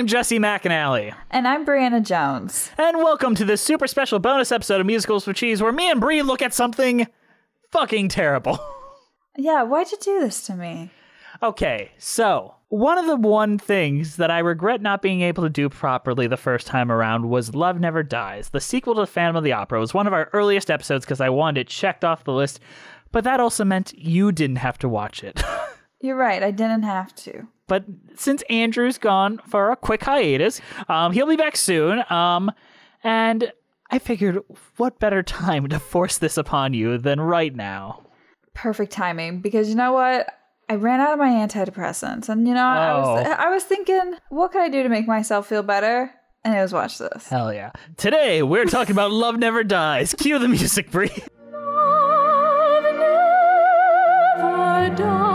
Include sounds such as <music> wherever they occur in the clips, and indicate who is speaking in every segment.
Speaker 1: I'm Jesse McAnally.
Speaker 2: And I'm Brianna Jones.
Speaker 1: And welcome to this super special bonus episode of Musicals for Cheese where me and Bree look at something fucking terrible. <laughs>
Speaker 2: Yeah, why'd you do this to me?
Speaker 1: Okay, so one of the one things that I regret not being able to do properly the first time around was Love Never Dies. The sequel to Phantom of the Opera It was one of our earliest episodes because I wanted it checked off the list, but that also meant you didn't have to watch it. <laughs>
Speaker 2: You're right, I didn't have to.
Speaker 1: but since Andrew's gone for a quick hiatus, um, he'll be back soon. Um, and I figured, what better time to force this upon you than right now?
Speaker 2: Perfect timing because you know what? I ran out of my antidepressants, and you know, I was
Speaker 1: Oh.
Speaker 2: I was thinking, what could I do to make myself feel better? And it was watch this.
Speaker 1: Hell yeah. Today, we're talking about Love Never Dies. Cue the music, Bree.
Speaker 2: Love never dies.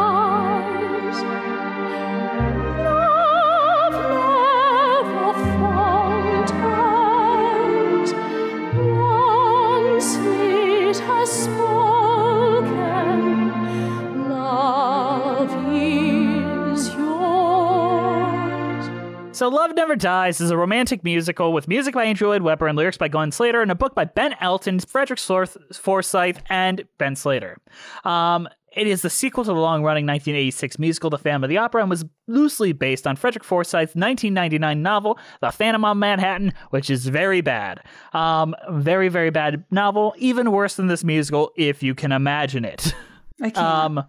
Speaker 1: So, Love Never Dies is a romantic musical with music by Andrew Lloyd Webber and lyrics by Glenn Slater and a book by Ben Elton, Frederick Sorth- Forsyth, and Ben Slater. Um, it is the sequel to the long running 1986 musical The Phantom of the Opera and was loosely based on Frederick Forsyth's 1999 novel, The Phantom of Manhattan, which is very bad. Um, very, very bad novel, even worse than this musical, if you can imagine it.
Speaker 2: I can't.
Speaker 1: Um,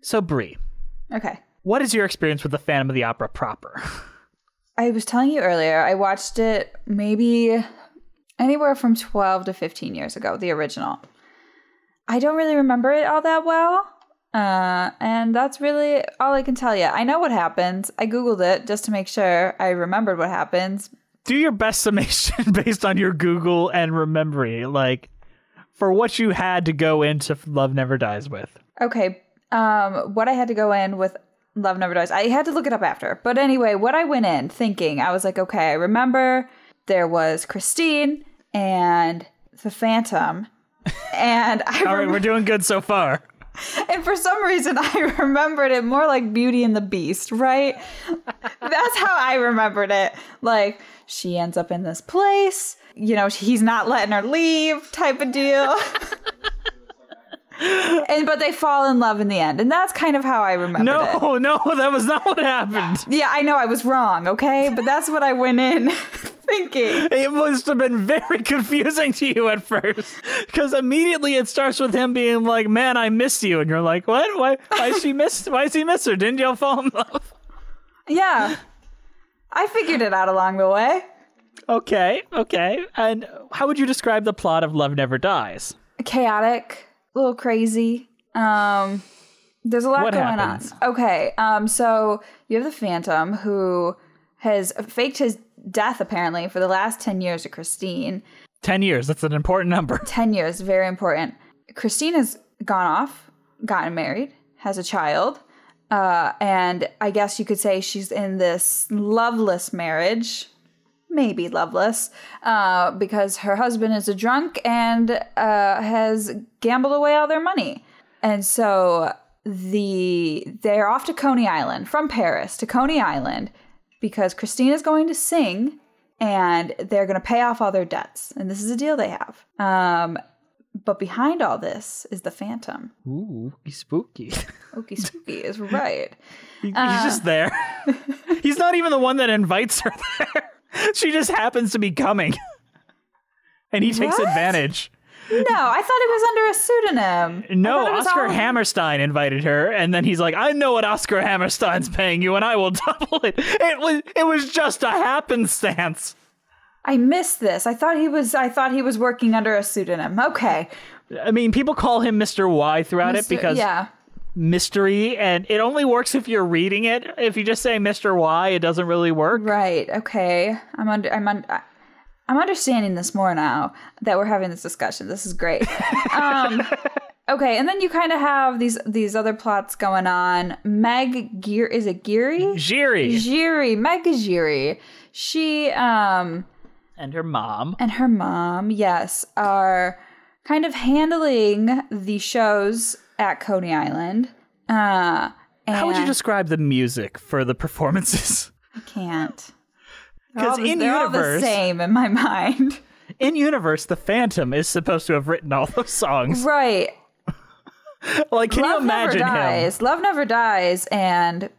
Speaker 1: so, Bree,
Speaker 2: okay.
Speaker 1: what is your experience with The Phantom of the Opera proper? <laughs>
Speaker 2: I was telling you earlier, I watched it maybe anywhere from 12 to 15 years ago, the original. I don't really remember it all that well. Uh, and that's really all I can tell you. I know what happens. I Googled it just to make sure I remembered what happens.
Speaker 1: do your best <laughs> summation based on your Google and remembering, like for what you had to go into Love Never Dies with.
Speaker 2: Okay. Um, what I had to go in with Love Never Dies, I had to look it up after. But anyway, what I went in thinking, I was like, okay, I remember there was Christine and the Phantom. <laughs> And I
Speaker 1: All right, we're doing good so far.
Speaker 2: and for some reason I <laughs> remembered it more like Beauty and the Beast, right? That's how I remembered it. Like she ends up in this place, you know, he's not letting her leave type of deal. <laughs> <laughs> and but they fall in love in the end. And that's kind of how I remembered it.
Speaker 1: No, <laughs> no, that was not what happened.
Speaker 2: Yeah, I know I was wrong, okay? But that's what I went in <laughs> thinking.
Speaker 1: It must have been very confusing to you at first because immediately it starts with him being like, "Man, I missed you," and you're like, "What? Why? Why is she missed? Why is he miss her? Didn't y'all fall in love?"
Speaker 2: Yeah. I figured it out along the way.
Speaker 1: Okay, okay. And how would you describe the plot of Love Never Dies?
Speaker 2: chaotic, a little crazy. Um, there's a lot
Speaker 1: What
Speaker 2: going
Speaker 1: happens?
Speaker 2: on. Okay, um, so you have the Phantom who has faked his death apparently for the last ten years to Christine.
Speaker 1: Ten years. That's an important number. <laughs>
Speaker 2: Ten years, very important. Christine has gone off, gotten married, has a child, uh, and I guess you could say she's in this loveless marriage. Maybe loveless, uh, because her husband is a drunk and uh, has gambled away all their money, and so the they're off to Coney Island from Paris to Coney Island because Christine is going to sing and they're going to pay off all their debts. And this is a deal they have. Um, but behind all this is the Phantom.
Speaker 1: Ooh, spooky. <laughs>
Speaker 2: Ookie spooky is right.
Speaker 1: He- He's
Speaker 2: Uh.
Speaker 1: just there. <laughs> He's not even the one that invites her there. <laughs> She just happens to be coming. <laughs> And he takes
Speaker 2: What?
Speaker 1: advantage.
Speaker 2: No, I thought it was under a pseudonym.
Speaker 1: No, Oscar
Speaker 2: all-
Speaker 1: Hammerstein invited her, and then he's like, "I know what Oscar Hammerstein's paying you, and I will <laughs> double it." It was it was just a happenstance.
Speaker 2: I missed this. I thought he was. I thought he was working under a pseudonym. Okay,
Speaker 1: I mean, people call him Mr. Y throughout it because
Speaker 2: yeah,
Speaker 1: mystery, and it only works if you're reading it. If you just say Mr. Y, it doesn't really work.
Speaker 2: right. Okay, I'm under. I'm under I'm understanding this more now that we're having this discussion. This is great. <laughs> um, okay, and then you kind of have these these other plots going on. Meg Gear is it Giry?
Speaker 1: Giry.
Speaker 2: Giry. Meg Giry. She um
Speaker 1: and her mom.
Speaker 2: and her mom, yes, are kind of handling the shows at Coney Island. Uh, and
Speaker 1: How would you describe the music for the performances? <laughs>
Speaker 2: I can't.
Speaker 1: Because in
Speaker 2: they're all the
Speaker 1: universe,
Speaker 2: same in my <laughs> mind.
Speaker 1: in universe, the Phantom is supposed to have written all those songs.
Speaker 2: right. <laughs>
Speaker 1: Like, can
Speaker 2: Love
Speaker 1: you imagine
Speaker 2: never
Speaker 1: him?
Speaker 2: dies. Love never dies, and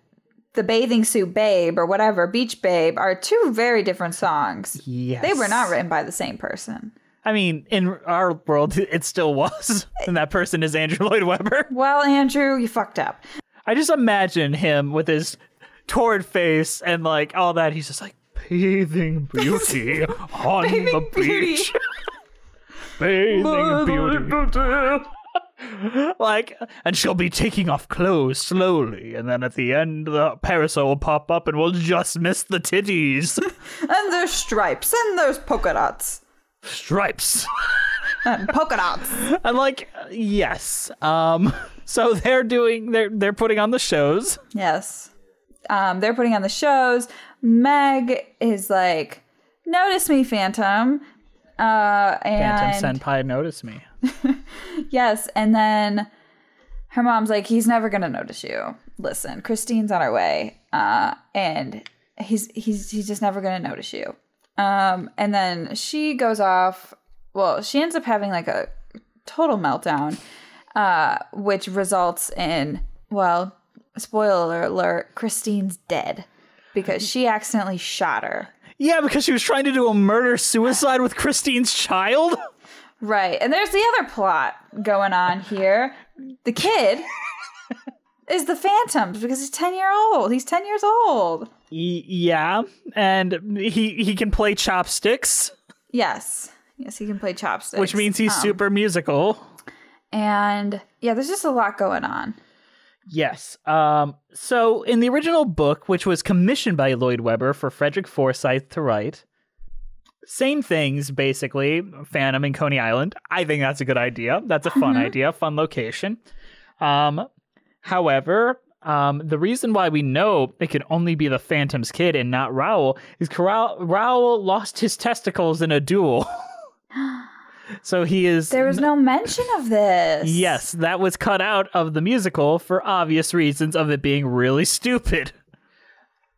Speaker 2: the bathing suit babe or whatever, beach babe, are two very different songs.
Speaker 1: Yes.
Speaker 2: They were not written by the same person.
Speaker 1: I mean, in our world, <laughs> it still was, <laughs> and that person is Andrew Lloyd Webber. <laughs>
Speaker 2: Well, Andrew, you fucked up.
Speaker 1: I just imagine him with his torn face and like all that. He's just like bathing beauty on the beach. bathing beauty. like, and she'll be taking off clothes slowly, and then at the end, the parasol will pop up, and we'll just miss the titties,
Speaker 2: And there's stripes, and there's polka dots.
Speaker 1: Stripes.
Speaker 2: And <laughs> polka dots.
Speaker 1: I'm like, yes. Um, <laughs> so they're doing, they're they're putting on the shows.
Speaker 2: Yes. Um, they're putting on the shows. Meg is like, notice me, Phantom. Uh, and
Speaker 1: Phantom Senpai notice me. <laughs>
Speaker 2: yes, and then her mom's like, he's never gonna notice you. Listen, Christine's on her way, uh, and he's he's he's just never gonna notice you. Um, and then she goes off. Well, she ends up having like a total meltdown, uh, which results in well, spoiler alert, Christine's dead because she accidentally shot her.
Speaker 1: Yeah, because she was trying to do a murder suicide with Christine's child.
Speaker 2: Right. And there's the other plot going on here. The kid is the Phantom because he's 10 year old. He's 10 years old.
Speaker 1: Yeah, and he he can play chopsticks,
Speaker 2: Yes. Yes, he can play chopsticks.
Speaker 1: which means he's
Speaker 2: Um,
Speaker 1: super musical.
Speaker 2: And yeah, there's just a lot going on.
Speaker 1: Yes. Um. So in the original book, which was commissioned by Lloyd Webber for Frederick Forsyth to write, same things basically. Phantom and Coney Island. I think that's a good idea. That's a fun idea, fun location. Um. However, um, the reason why we know it could only be the Phantom's kid and not Raoul is Raoul, Raoul lost his testicles in a duel. <laughs> so he is
Speaker 2: There was no mention of this.
Speaker 1: Yes, that was cut out of the musical for obvious reasons of it being really stupid.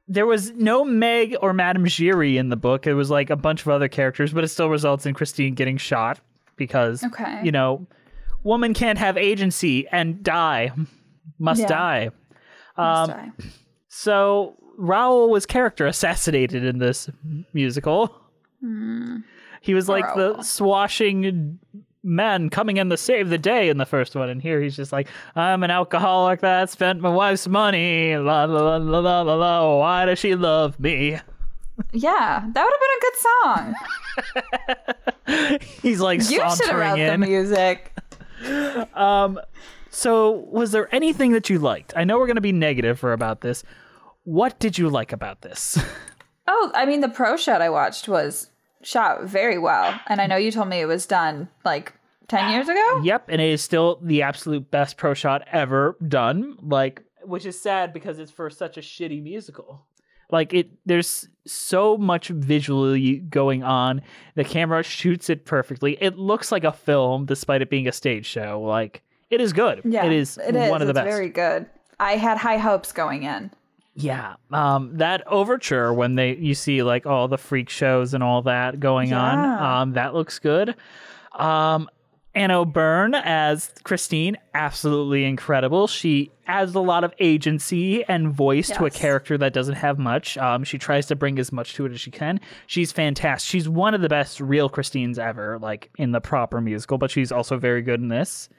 Speaker 1: There was no Meg or Madame Giry in the book. It was like a bunch of other characters, but it still results in Christine getting shot because,
Speaker 2: Okay.
Speaker 1: you know, woman can't have agency and die, must
Speaker 2: Yeah.
Speaker 1: die.
Speaker 2: Must
Speaker 1: Um,
Speaker 2: die.
Speaker 1: So Raoul was character assassinated in this musical. He was like the swashing man coming in to save the day in the first one, and here he's just like, I'm an alcoholic that spent my wife's money. La la la la la la. la. Why does she love me?
Speaker 2: Yeah, that would have been a good song. <laughs>
Speaker 1: He's like
Speaker 2: You should have wrote the
Speaker 1: in.
Speaker 2: music. <laughs>
Speaker 1: So, was there anything that you liked? I know we're going to be negative for about this. What did you like about this? <laughs>
Speaker 2: Oh, I mean, the pro shot I watched was shot very well. And I know you told me it was done like 10 years ago.
Speaker 1: Yep, and it is still the absolute best pro shot ever done. Like, which is sad because it's for such a shitty musical. Like it, there's so much visually going on. The camera shoots it perfectly. It looks like a film, despite it being a stage show. Like it is good.
Speaker 2: Yeah,
Speaker 1: it is
Speaker 2: It is.
Speaker 1: one of the
Speaker 2: it's
Speaker 1: best.
Speaker 2: very good. I had high hopes going in.
Speaker 1: Yeah, um, that overture when they you see like all the freak shows and all that going on, um, that looks good. Um, Anna O'Byrne as Christine, absolutely incredible. She adds a lot of agency and voice to a character that doesn't have much. Um, she tries to bring as much to it as she can. She's fantastic. She's one of the best real Christines ever, like in the proper musical, but she's also very good in this.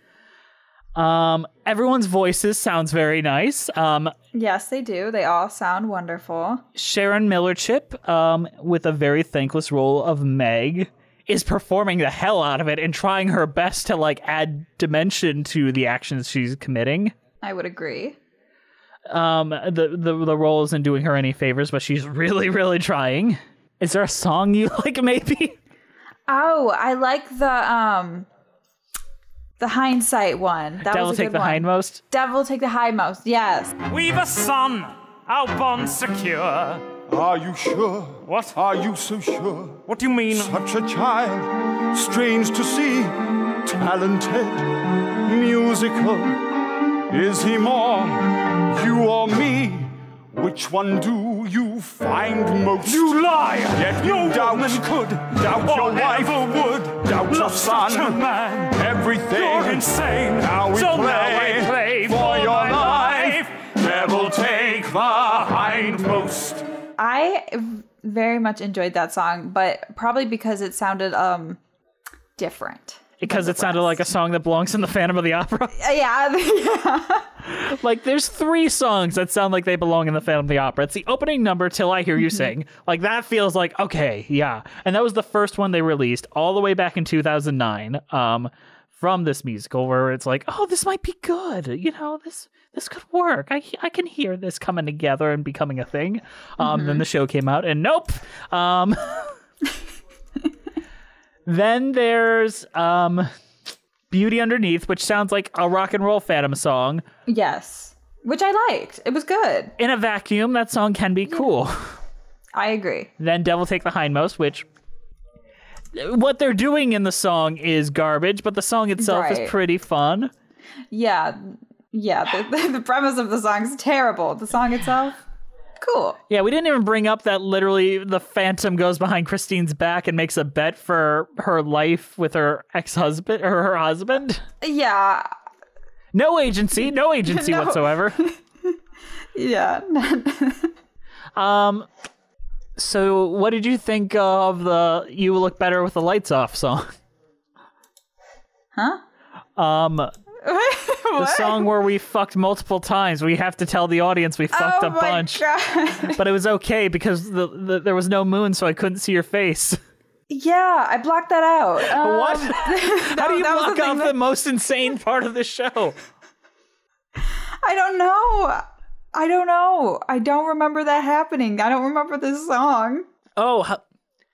Speaker 1: Um, everyone's voices sounds very nice. Um,
Speaker 2: Yes, they do. They all sound wonderful.
Speaker 1: Sharon Millerchip, um, with a very thankless role of Meg, is performing the hell out of it and trying her best to like add dimension to the actions she's committing.
Speaker 2: I would agree.
Speaker 1: Um, the the the role isn't doing her any favors, but she's <laughs> really really trying. Is there a song you <laughs> like? Maybe.
Speaker 2: Oh, I like the um the hindsight one. That
Speaker 1: Devil
Speaker 2: was a
Speaker 1: take
Speaker 2: good
Speaker 1: the
Speaker 2: one.
Speaker 1: hindmost.
Speaker 2: Devil take the hindmost. Yes.
Speaker 3: We've a son, our bond secure.
Speaker 4: Are you sure?
Speaker 3: What?
Speaker 4: Are you so sure?
Speaker 3: What do you mean?
Speaker 4: Such a child, strange to see, talented, musical. Is he more you or me? Which one do you find most?
Speaker 3: You lie!
Speaker 4: Yet
Speaker 3: no
Speaker 4: doubt-
Speaker 3: woman could,
Speaker 4: doubt your wife,
Speaker 3: ever would,
Speaker 4: doubt your son.
Speaker 3: a man.
Speaker 4: Everything.
Speaker 3: You're insane.
Speaker 4: Now we
Speaker 3: so
Speaker 4: play,
Speaker 3: now I play
Speaker 4: for your
Speaker 3: my
Speaker 4: life. Devil take the hindmost.
Speaker 2: I v- very much enjoyed that song, but probably because it sounded um different.
Speaker 1: Because it sounded like a song that belongs in the Phantom of the Opera. <laughs>
Speaker 2: Yeah, yeah. <laughs>
Speaker 1: like, there's three songs that sound like they belong in the Phantom of the Opera. It's the opening number, Till I Hear You Sing. Like, that feels like, okay, yeah. And that was the first one they released all the way back in 2009 um, from this musical, where it's like, oh, this might be good. You know, this this could work. I, I can hear this coming together and becoming a thing. Um, Then the show came out, and nope. Um, <laughs> then there's um, Beauty Underneath, which sounds like a rock and roll Phantom song.
Speaker 2: yes, which I liked. It was good.
Speaker 1: In a vacuum, that song can be cool. <laughs>
Speaker 2: I agree.
Speaker 1: then Devil Take the Hindmost, which what they're doing in the song is garbage, but the song itself
Speaker 2: Right.
Speaker 1: is pretty fun.
Speaker 2: Yeah, yeah. The, <laughs> the premise of the song's terrible. The song itself, cool.
Speaker 1: Yeah, we didn't even bring up that literally the Phantom goes behind Christine's back and makes a bet for her life with her ex-husband or her husband.
Speaker 2: Yeah,
Speaker 1: No agency, no agency <laughs>
Speaker 2: No.
Speaker 1: whatsoever. <laughs>
Speaker 2: yeah. <laughs>
Speaker 1: Um so what did you think of the You Look Better with the Lights Off song?
Speaker 2: huh?
Speaker 1: Um <laughs> the song where we fucked multiple times. We have to tell the audience we fucked
Speaker 2: oh
Speaker 1: a
Speaker 2: my
Speaker 1: bunch.
Speaker 2: god.
Speaker 1: But it was okay because the, the there was no moon, so I couldn't see your face.
Speaker 2: yeah, I blocked that out. Um,
Speaker 1: what? <laughs> How do you
Speaker 2: that
Speaker 1: block off
Speaker 2: that-
Speaker 1: the most insane part of the show?
Speaker 2: I don't know. I don't know. I don't remember that happening. I don't remember this song.
Speaker 1: Oh, how,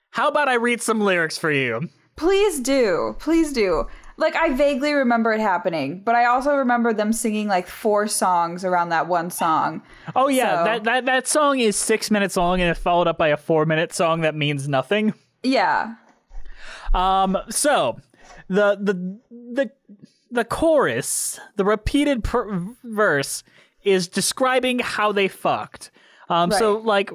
Speaker 1: how about I read some lyrics for you?
Speaker 2: Please do. Please do. Like I vaguely remember it happening, but I also remember them singing like four songs around that one song.
Speaker 1: Oh yeah,
Speaker 2: So-
Speaker 1: that, that that song is six minutes long and it's followed up by a four minute song that means nothing.
Speaker 2: Yeah.
Speaker 1: Um, so the the the the chorus, the repeated per- verse, is describing how they fucked. Um, so like.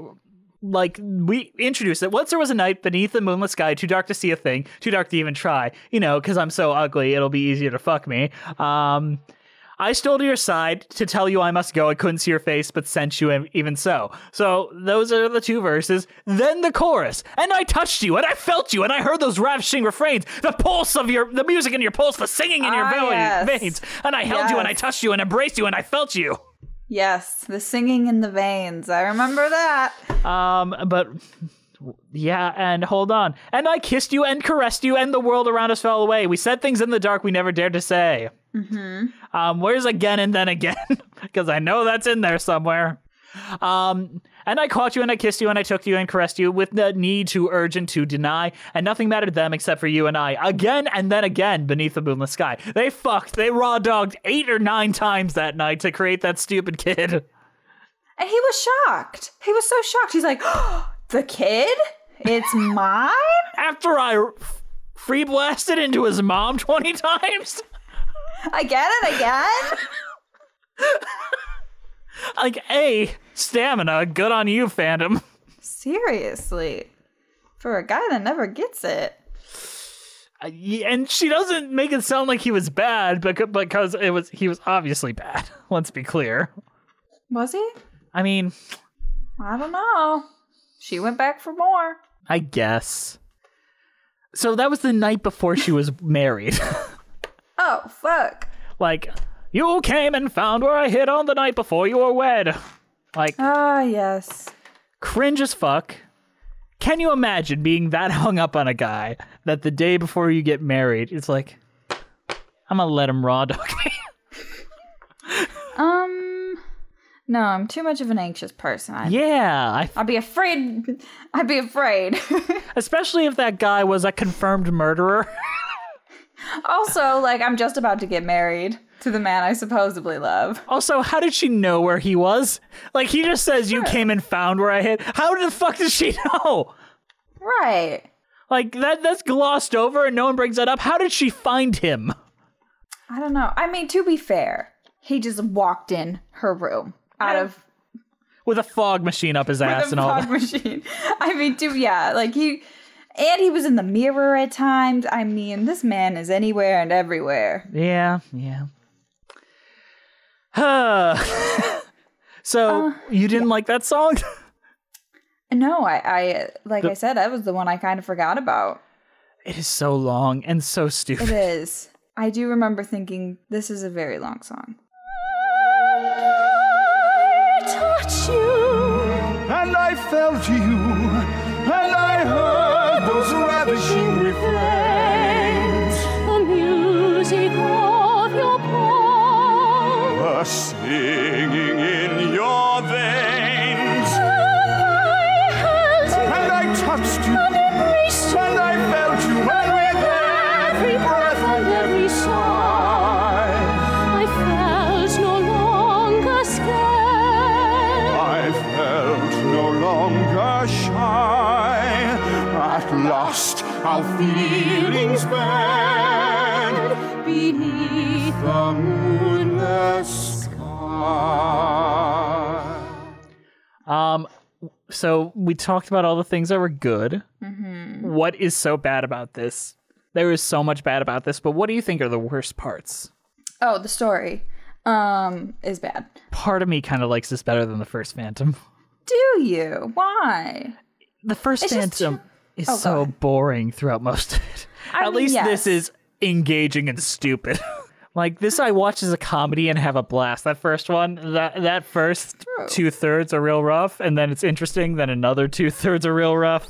Speaker 1: Like we introduced it. Once there was a night beneath the moonless sky, too dark to see a thing, too dark to even try. You know, because I'm so ugly, it'll be easier to fuck me. Um, I stole to your side to tell you I must go. I couldn't see your face, but sent you even so. So those are the two verses. Then the chorus. And I touched you, and I felt you, and I heard those ravishing refrains, the pulse of your, the music in your pulse, the singing in your
Speaker 2: Ah,
Speaker 1: vein-
Speaker 2: yes.
Speaker 1: veins. And I held you, and I touched you, and embraced you, and I felt you.
Speaker 2: Yes, the singing in the veins. I remember that.
Speaker 1: Um, but yeah, and hold on. And I kissed you and caressed you, and the world around us fell away. We said things in the dark we never dared to say. Mm-hmm. Um, where's again and then again? <laughs> Because I know that's in there somewhere. Um, and I caught you and I kissed you and I took you and caressed you with the need to urge and to deny, and nothing mattered to them except for you and I. Again and then again beneath the moonless sky. They fucked, they raw dogged eight or nine times that night to create that stupid kid.
Speaker 2: And he was shocked. He was so shocked. He's like, <gasps> the kid? It's mine? <laughs>
Speaker 1: After I free blasted into his mom 20 times?
Speaker 2: Again and again?
Speaker 1: Like, A, stamina, good on you, Phantom.
Speaker 2: Seriously. For a guy that never gets it.
Speaker 1: Uh, And she doesn't make it sound like he was bad becau- because it was he was obviously bad. <laughs> Let's be clear.
Speaker 2: Was he?
Speaker 1: I mean,
Speaker 2: I don't know. She went back for more.
Speaker 1: I guess. So that was the night before she was <laughs> married. <laughs>
Speaker 2: Oh, fuck.
Speaker 1: like, you came and found where I hid on the night before you were wed. Like,
Speaker 2: Ah, yes.
Speaker 1: cringe as fuck. Can you imagine being that <laughs> hung up on a guy that the day before you get married, it's like, I'm gonna let him raw dog me. <laughs>
Speaker 2: Um, no, I'm too much of an anxious person. I,
Speaker 1: yeah, I,
Speaker 2: I'd be afraid. I'd be afraid. <laughs>
Speaker 1: especially if that guy was a confirmed murderer.
Speaker 2: also, like, I'm just about to get married to the man I supposedly love.
Speaker 1: also, how did she know where he was? Like, he just says you came and found where I hid. How the fuck does she <laughs> know?
Speaker 2: Right.
Speaker 1: Like that that's glossed over and no one brings that up. How did she find him?
Speaker 2: I don't know. I mean, to be fair, he just walked in her room out of.
Speaker 1: with a fog machine up his ass and all
Speaker 2: fog
Speaker 1: that. <laughs>
Speaker 2: machine. I mean, too, yeah, like he, and he was in the mirror at times. I mean, this man is anywhere and everywhere.
Speaker 1: Yeah, yeah. <laughs> so
Speaker 2: Uh,
Speaker 1: you didn't like that song? <laughs>
Speaker 2: No, I, I like
Speaker 1: The-
Speaker 2: I said, that was the one I kind of forgot about.
Speaker 1: it is so long and so stupid.
Speaker 2: It is. I do remember thinking this is a very long song.
Speaker 5: touch you.
Speaker 4: And I felt you, last, our feelings bend
Speaker 5: Beneath
Speaker 4: the moonless sky.
Speaker 1: Um, so we talked about all the things that were good.
Speaker 2: Mm-hmm.
Speaker 1: What is so bad about this? There is so much bad about this, but what do you think are the worst parts?
Speaker 2: Oh, the story um is bad.
Speaker 1: Part of me kind of likes this better than the first Phantom.
Speaker 2: Do you? Why?
Speaker 1: The first
Speaker 2: It's just
Speaker 1: Phantom
Speaker 2: too-
Speaker 1: is
Speaker 2: Oh,
Speaker 1: so boring throughout most of it.
Speaker 2: I
Speaker 1: At
Speaker 2: mean,
Speaker 1: least
Speaker 2: yes.
Speaker 1: this is engaging and stupid. <laughs> like this, I watch as a comedy and have a blast. That first one, that that first two thirds are real rough, and then it's interesting. Then another two thirds are real rough.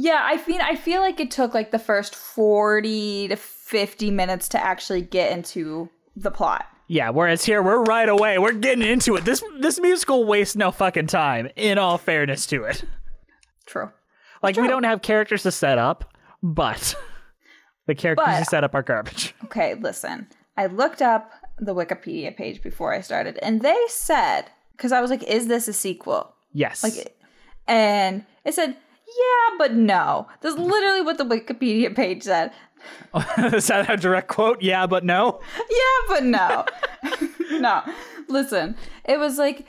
Speaker 2: Yeah, I feel I feel like it took like the first 40 to 50 minutes to actually get into the plot.
Speaker 1: Yeah, whereas here we're right away. We're getting into it. This this musical wastes no fucking time. In all fairness to it,
Speaker 2: True.
Speaker 1: Like we don't have characters to set up, but <laughs> the characters
Speaker 2: But-
Speaker 1: you set up are garbage. <laughs>
Speaker 2: Okay, listen. I looked up the Wikipedia page before I started and they said cuz I was like is this a sequel?
Speaker 1: Yes,
Speaker 2: Like and it said yeah, but no. That's literally what the Wikipedia page said. <laughs>
Speaker 1: is that a direct quote? Yeah, but no.
Speaker 2: Yeah, but no. no. Listen, it was like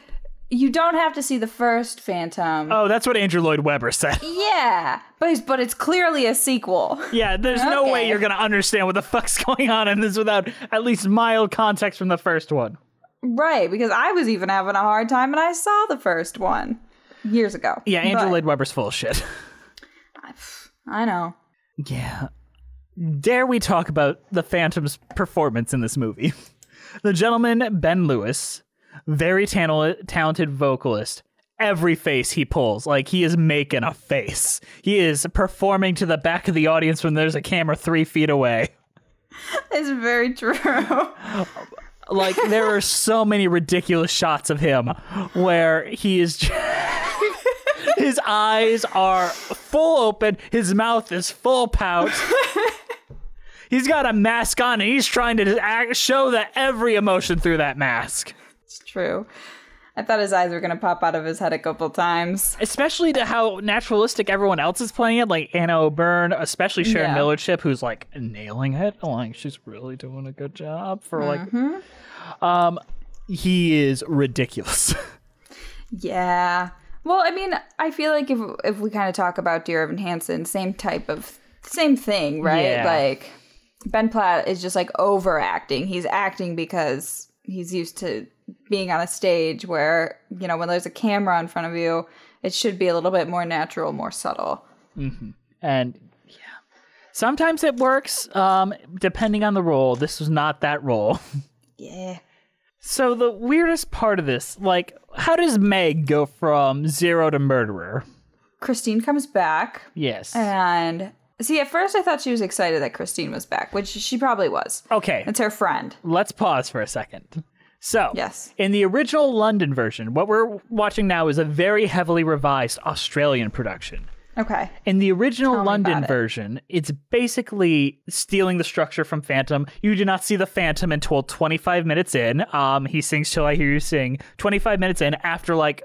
Speaker 2: you don't have to see the first Phantom.
Speaker 1: Oh, that's what Andrew Lloyd Webber said. <laughs>
Speaker 2: Yeah, but it's, but it's clearly a sequel.
Speaker 1: Yeah, there's no way you're gonna understand what the fuck's <laughs> going on in this without at least mild context from the first one.
Speaker 2: Right, because I was even having a hard time and I saw the first one years ago.
Speaker 1: Yeah, Andrew
Speaker 2: But-
Speaker 1: Lloyd Webber's full of shit. <laughs>
Speaker 2: I know.
Speaker 1: Yeah. Dare we talk about the Phantom's performance in this movie? The gentleman, Ben Lewis, very tal- talented vocalist. Every face he pulls, like he is making a face. He is performing to the back of the audience when there's a camera three feet away. <laughs>
Speaker 2: It's very true.
Speaker 1: Like there are so many ridiculous shots of him where he is <laughs> his eyes are full open, his mouth is full pout. <laughs> he's got a mask on and he's trying to act, show that every emotion through that mask.
Speaker 2: It's true. I thought his eyes were going to pop out of his head a couple times.
Speaker 1: Especially to how naturalistic everyone else is playing it, like Anna O'Byrne, especially Sharon
Speaker 2: Yeah.
Speaker 1: Miller Chip, who's like nailing it. Like she's really doing a good job for like um he is ridiculous. <laughs>
Speaker 2: Yeah. Well, I mean, I feel like if if we kind of talk about Dear Evan Hansen, same type of same thing, right?
Speaker 1: Yeah.
Speaker 2: Like Ben Platt is just like overacting. He's acting because he's used to being on a stage where, you know, when there's a camera in front of you, it should be a little bit more natural, more subtle.
Speaker 1: and yeah sometimes it works um depending on the role. This was not that role. <laughs>
Speaker 2: Yeah.
Speaker 1: so the weirdest part of this like how does meg go from zero to murderer?
Speaker 2: Christine comes back.
Speaker 1: Yes.
Speaker 2: And see, at first I thought she was excited that Christine was back, which she probably was.
Speaker 1: okay
Speaker 2: It's her friend.
Speaker 1: let's pause for a second so
Speaker 2: Yes.
Speaker 1: in the original london version what we're watching now is a very heavily revised australian production
Speaker 2: Okay.
Speaker 1: In the original
Speaker 2: Tell
Speaker 1: London
Speaker 2: it.
Speaker 1: version, it's basically stealing the structure from Phantom. You do not see the Phantom until 25 minutes in. Um, he sings "Till I Hear You Sing." 25 minutes in, after like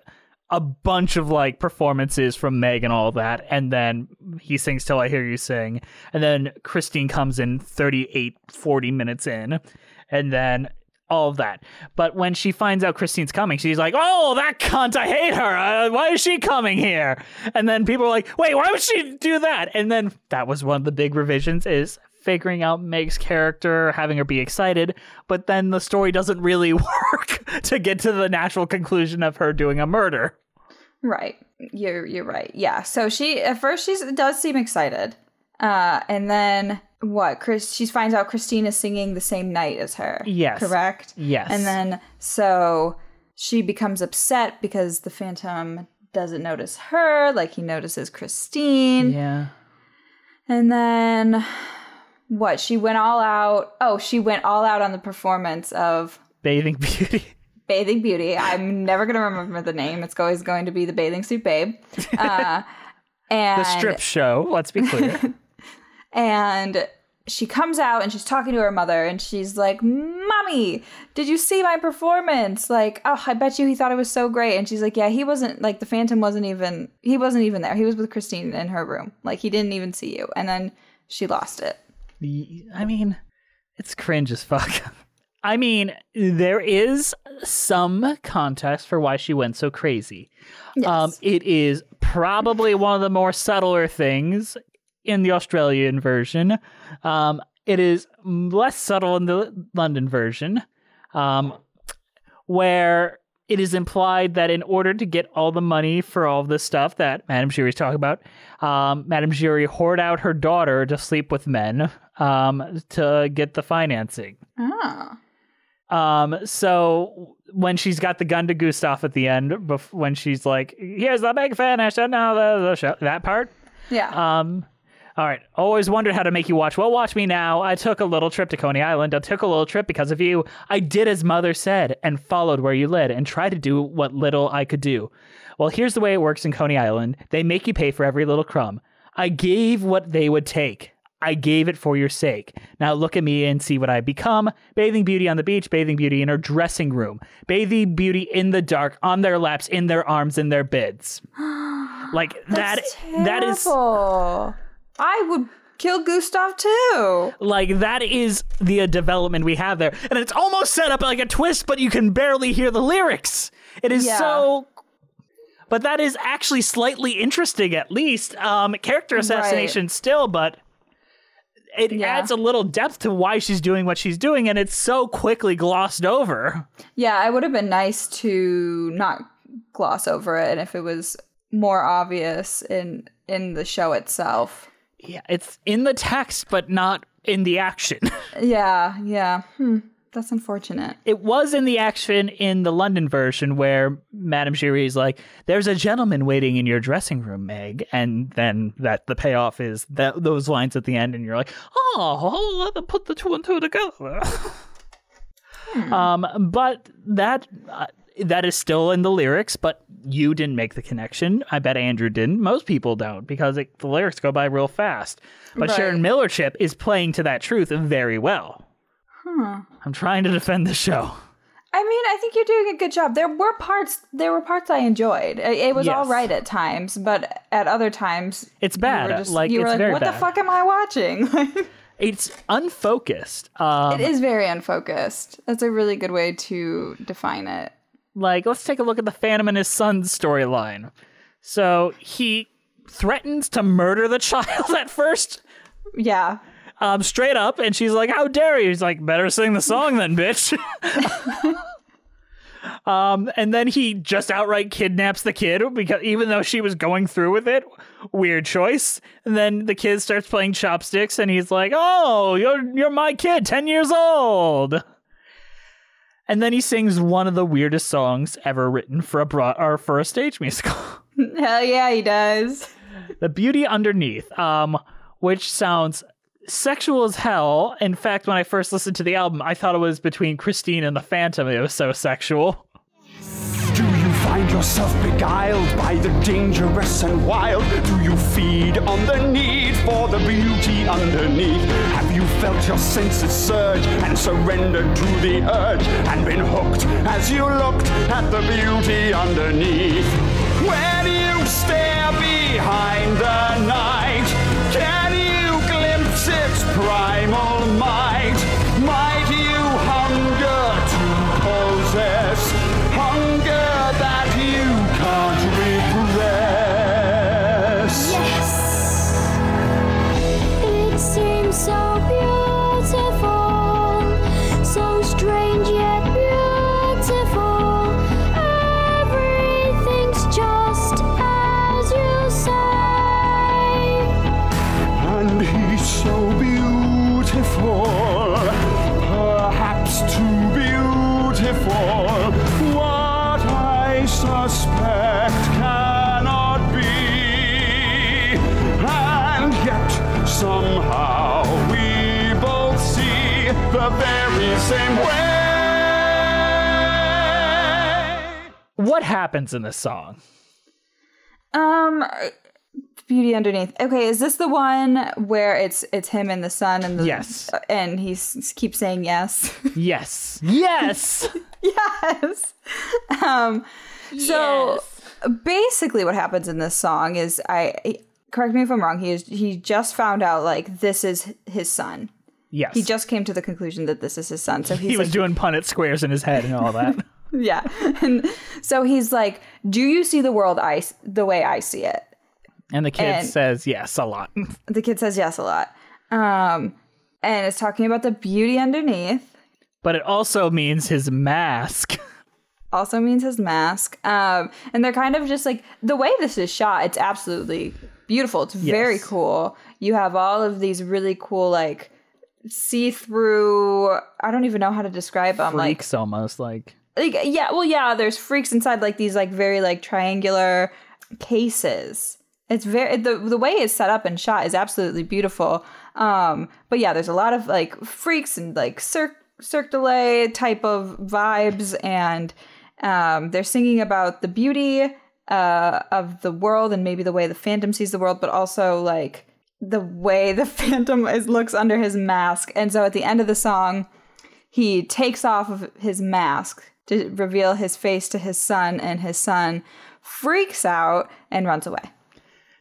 Speaker 1: a bunch of like performances from Meg and all that, and then he sings "Till I Hear You Sing," and then Christine comes in 38, 40 minutes in, and then all of that. But when she finds out Christine's coming, she's like, "Oh, that cunt! I hate her. Uh, why is she coming here?" And then people are like, "Wait, why would she do that?" And then that was one of the big revisions is figuring out Meg's character, having her be excited. But then the story doesn't really <laughs> work to get to the natural conclusion of her doing a murder.
Speaker 2: Right. You're you're right. Yeah. So she at first she does seem excited. Uh and then what? Chris she finds out Christine is singing the same night as her.
Speaker 1: Yes.
Speaker 2: Correct?
Speaker 1: Yes.
Speaker 2: And then so she becomes upset because the phantom doesn't notice her like he notices Christine.
Speaker 1: Yeah.
Speaker 2: And then what? She went all out. Oh, she went all out on the performance of
Speaker 1: Bathing Beauty.
Speaker 2: Bathing Beauty. I'm never going to remember the name. It's always going to be the Bathing Suit Babe. Uh, <laughs> and
Speaker 1: The strip show, let's be clear. <laughs>
Speaker 2: and she comes out and she's talking to her mother and she's like, "Mommy, did you see my performance? Like, oh, I bet you he thought it was so great." And she's like, "Yeah, he wasn't like the Phantom wasn't even he wasn't even there. He was with Christine in her room. Like he didn't even see you." And then she lost it.
Speaker 1: I mean, it's cringe as fuck. <laughs> I mean, there is some context for why she went so crazy. Um, it is probably one of the more subtler things in the Australian version. Um, it is less subtle in the London version, um, where it is implied that in order to get all the money for all of this stuff that Madame Giry is talking about, um, Madame Giry hoard out her daughter to sleep with men <laughs> um, to get the financing.
Speaker 2: Oh.
Speaker 1: Um, so when she's got the gun to Gustav at the end, bef- when she's like, "Here's the big finish," and now the, the show, that part.
Speaker 2: Yeah.
Speaker 1: Um, all right. Always wondered how to make you watch. Well, watch me now. I took a little trip to Coney Island. I took a little trip because of you. I did as mother said and followed where you led and tried to do what little I could do. Well, here's the way it works in Coney Island. They make you pay for every little crumb. I gave what they would take. I gave it for your sake. Now look at me and see what I've become. Bathing Beauty on the beach, Bathing Beauty in her dressing room, Bathing Beauty in the dark, on their laps, in their arms, in their beds. <gasps> Like that
Speaker 2: That's
Speaker 1: that is
Speaker 2: terrible. I would kill Gustav too.
Speaker 1: like that is the uh, development we have there. And it's almost set up like a twist, but you can barely hear the lyrics. It is
Speaker 2: Yeah.
Speaker 1: so but that is actually slightly interesting at least. Um character assassination still, but it
Speaker 2: Yeah.
Speaker 1: adds a little depth to why she's doing what she's doing and it's so quickly glossed over.
Speaker 2: Yeah, it would have been nice to not gloss over it and if it was more obvious in in the show itself.
Speaker 1: Yeah, it's in the text but not in the action. <laughs>
Speaker 2: Yeah, yeah. Hmm. That's unfortunate.
Speaker 1: it was in the action in the London version where Madame Giry is like, "There's a gentleman waiting in your dressing room, Meg," and then that the payoff is that those lines at the end, and you're like, "Oh, let them put the two and two together." Um, but that uh, that is still in the lyrics, but you didn't make the connection. I bet Andrew didn't. Most people don't because it, the lyrics go by real fast. But
Speaker 2: Right.
Speaker 1: Sharon Millerchip is playing to that truth very well. I'm trying to defend the show.
Speaker 2: I mean, I think you're doing a good job. There were parts there were parts I enjoyed. It, was all
Speaker 1: Yes.
Speaker 2: right at times, but at other times
Speaker 1: It's
Speaker 2: you
Speaker 1: bad.
Speaker 2: were just-
Speaker 1: like
Speaker 2: you were like, what
Speaker 1: bad.
Speaker 2: the fuck am I watching? <laughs>
Speaker 1: It's unfocused. Um,
Speaker 2: it is very unfocused. That's a really good way to define it.
Speaker 1: like, let's take a look at the Phantom and his son's storyline. So he threatens to murder the <laughs> child at first,
Speaker 2: Yeah.
Speaker 1: Um, straight up, and she's like, "How dare you?" He's like, "Better sing the song then, bitch." <laughs> um, and then he just outright kidnaps the kid because even though she was going through with it, weird choice. And then the kid starts playing chopsticks, and he's like, "Oh, you're you're my kid, ten years old." And then he sings one of the weirdest songs ever written for a broad or for a stage musical. <laughs>
Speaker 2: Hell yeah, he does.
Speaker 1: The Beauty Underneath, um, which sounds sexual as hell. In fact, when I first listened to the album, I thought it was between Christine and the Phantom. It was so sexual.
Speaker 4: Do you find yourself beguiled by the dangerous and wild? Do you feed on the need for the beauty underneath? Have you felt your senses surge and surrendered to the urge and been hooked as you looked at the beauty underneath? When you stare behind the night, glimpse same way.
Speaker 1: What happens in this song?
Speaker 2: Um, Beauty Underneath. Okay, is this the one where it's it's him and the son and the
Speaker 1: Yes.
Speaker 2: and he keeps saying yes, <laughs>
Speaker 1: Yes. Yes. <laughs>
Speaker 2: yes. Um, so basically, what happens in this song is I correct me if I'm wrong. He is he just found out like this is his son.
Speaker 1: Yes.
Speaker 2: He just came to the conclusion that this is his son. So <laughs> he's
Speaker 1: he was
Speaker 2: like,
Speaker 1: doing Punnett squares in his head and all that. <laughs>
Speaker 2: yeah, and so he's like, "Do you see the world I the way I see it?"
Speaker 1: And the kid
Speaker 2: And-
Speaker 1: says yes a lot. <laughs>
Speaker 2: The kid says yes a lot. Um, and it's talking about the beauty underneath.
Speaker 1: But it also means his mask.
Speaker 2: Also means his mask. Um, and they're kind of just like the way this is shot. It's absolutely beautiful. It's very cool. You have all of these really cool like see-through. I don't even know how to describe them. Like
Speaker 1: Freaks almost like.
Speaker 2: like yeah well yeah there's freaks inside like these like very like triangular cases it's very the the way it's set up and shot is absolutely beautiful um but yeah there's a lot of like freaks and like cirque cirque du Soleil type of vibes and um they're singing about the beauty uh of the world and maybe the way the phantom sees the world but also like the way the <laughs> phantom is looks under his mask and so at the end of the song he takes off of his mask to reveal his face to his son, and his son freaks out and runs away.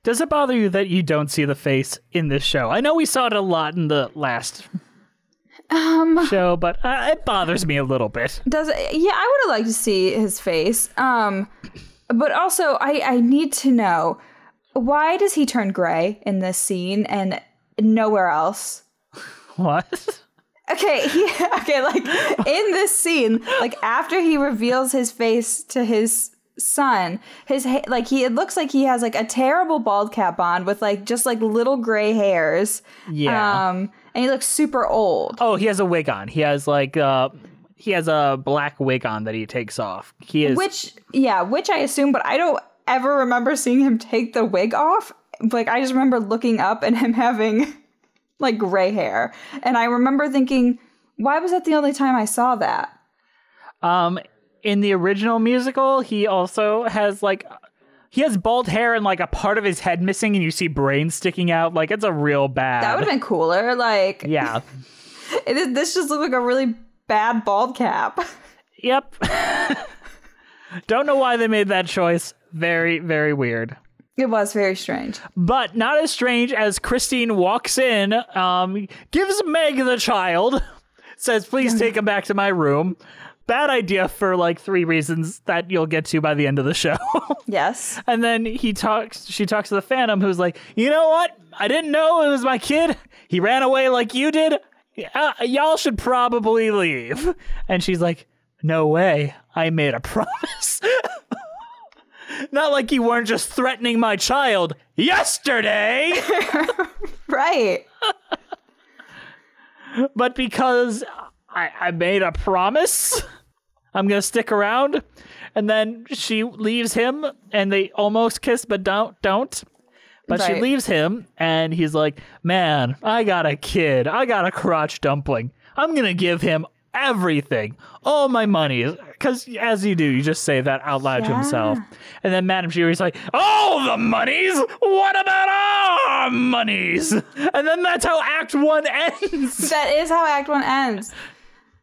Speaker 1: Does it bother you that you don't see the face in this show? I know we saw it a lot in the last
Speaker 2: Um,
Speaker 1: show, but uh, it bothers me a little bit.
Speaker 2: does it? Yeah, I would have liked to see his face. Um, but also, I I need to know why does he turn gray in this scene and nowhere else? <laughs>
Speaker 1: What?
Speaker 2: Okay, he, <laughs> okay, like in this scene, like after he reveals his face to his son, his ha- like he it looks like he has like a terrible bald cap on with like just like little gray hairs.
Speaker 1: Yeah.
Speaker 2: Um, and he looks super old.
Speaker 1: Oh, he has a wig on. He has like uh he has a black wig on that he takes off. He is
Speaker 2: Which yeah, which I assume, but I don't ever remember seeing him take the wig off. Like I just remember looking up and him having like gray hair. And I remember thinking, why was that the only time I saw that?
Speaker 1: um in the original musical, he also has like he has bald hair and like a part of his head missing and you see brains sticking out. Like it's a real bad.
Speaker 2: That would have been cooler. Like <laughs>
Speaker 1: Yeah. <laughs>
Speaker 2: It, this just looked like a really bad bald cap.
Speaker 1: Yep. <laughs> Don't know why they made that choice. Very, very weird.
Speaker 2: It was very strange.
Speaker 1: But not as strange as Christine walks in, um, gives Meg the child, <laughs> says, please take him back to my room. Bad idea for like three reasons that you'll get to by the end of the <laughs> show.
Speaker 2: Yes.
Speaker 1: and then he talks, she talks to the Phantom, who's like, you know what? I didn't know it was my kid. He ran away like you did. Uh, y'all should probably leave. And she's like, no way. I made a <laughs> promise. Not like you weren't just threatening my child yesterday, <laughs>
Speaker 2: Right.
Speaker 1: but because I, I made a promise, I'm gonna stick around. And then she leaves him, and they almost kiss, but don't don't. But she leaves him, and he's like, "Man, I got a kid. I got a crotch dumpling. I'm gonna give him everything, all my money." Because as you do, you just say that out loud to himself. And then Madame Fury's like, "All the monies? What about our monies?" And then that's how Act One ends. <laughs>
Speaker 2: That is how Act One ends.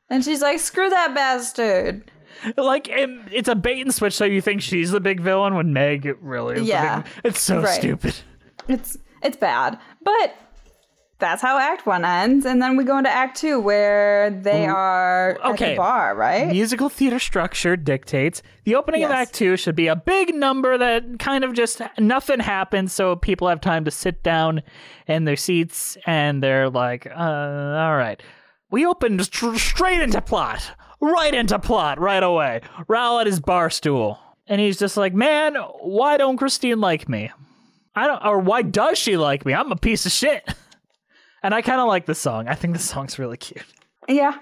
Speaker 2: And she's like, screw that bastard.
Speaker 1: like it, it's a bait and switch, so you think she's the big villain when Meg really
Speaker 2: Yeah.
Speaker 1: big- it's so
Speaker 2: Right.
Speaker 1: stupid.
Speaker 2: It's it's bad. But that's how Act One ends. And then we go into Act Two where they are at
Speaker 1: Okay.
Speaker 2: the bar, right?
Speaker 1: Musical theater structure dictates the opening of Act Two should be a big number that kind of just nothing happens, so people have time to sit down in their seats and they're like, uh, "All right." we opened str- straight into plot, right into plot, right away. Raoul at his bar stool, and he's just like, "Man, why don't Christine like me? I don't, or why does she like me? I'm a piece of shit." <laughs> And I kind of like the song. I think the song's really cute.
Speaker 2: Yeah,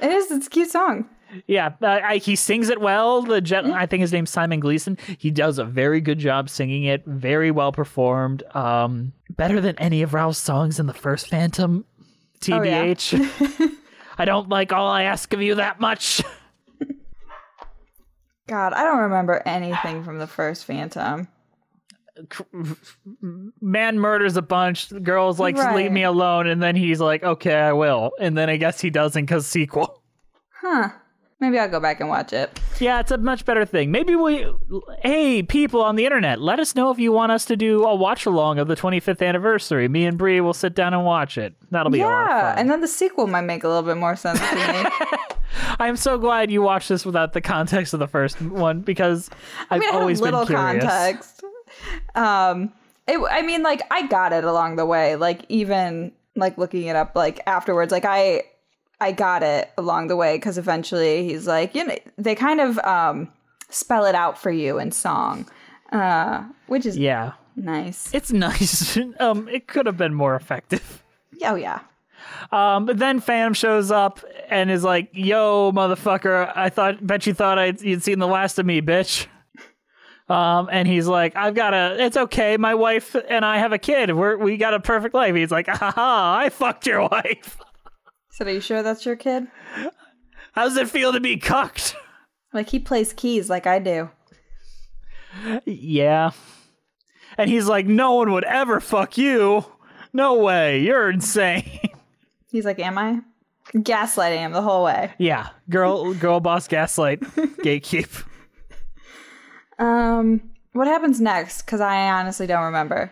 Speaker 2: it is. It's a cute song.
Speaker 1: Yeah, I, I, he sings it well. The gen- I think his name's Simon Gleeson. He does a very good job singing it. Very well performed. Um, better than any of Raoul's songs in the first Phantom.
Speaker 2: Oh, yeah.
Speaker 1: TBH. <laughs> I don't like all I ask of you that much.
Speaker 2: God, I don't remember anything from the first Phantom. <laughs>
Speaker 1: Man murders a bunch. The girl's like,
Speaker 2: Right.
Speaker 1: leave me alone. And then he's like, okay, I will. And then I guess he doesn't because sequel.
Speaker 2: Huh. Maybe I'll go back and watch it.
Speaker 1: Yeah, it's a much better thing. Maybe we, hey, people on the internet, let us know if you want us to do a watch along of the 25th anniversary. Me and Bree will sit down and watch it. That'll be a lot of
Speaker 2: Yeah, and then the sequel might make a little bit more sense to me. <laughs>
Speaker 1: I'm so glad you watched this without the context of the first one because I've
Speaker 2: I mean,
Speaker 1: always
Speaker 2: little
Speaker 1: been curious.
Speaker 2: context. Um, it, I mean, like I got it along the way. Like even like looking it up like afterwards, like I I got it along the way because eventually he's like, you know, they kind of um spell it out for you in song, uh, which is
Speaker 1: Yeah,
Speaker 2: nice.
Speaker 1: it's nice. <laughs> um, it could have been more effective.
Speaker 2: oh yeah,
Speaker 1: Um, but then Phantom shows up and is like, "Yo, motherfucker! I thought, bet you thought I'd, you'd seen the last of me, bitch." Um, and he's like, "I've got a. It's okay. My wife and I have a kid. We're we got a perfect life." He's like, "Haha! I fucked your <laughs> wife.
Speaker 2: so are you sure that's your kid?
Speaker 1: How does it feel to be cucked?"
Speaker 2: Like he plays keys like I do.
Speaker 1: Yeah. And he's like, "No one would ever fuck you. No way. You're insane." <laughs>
Speaker 2: He's like, am I? Gaslighting him the whole way.
Speaker 1: yeah, girl, girl, boss, gaslight, gatekeep.
Speaker 2: Um, what happens next? Because I honestly don't remember.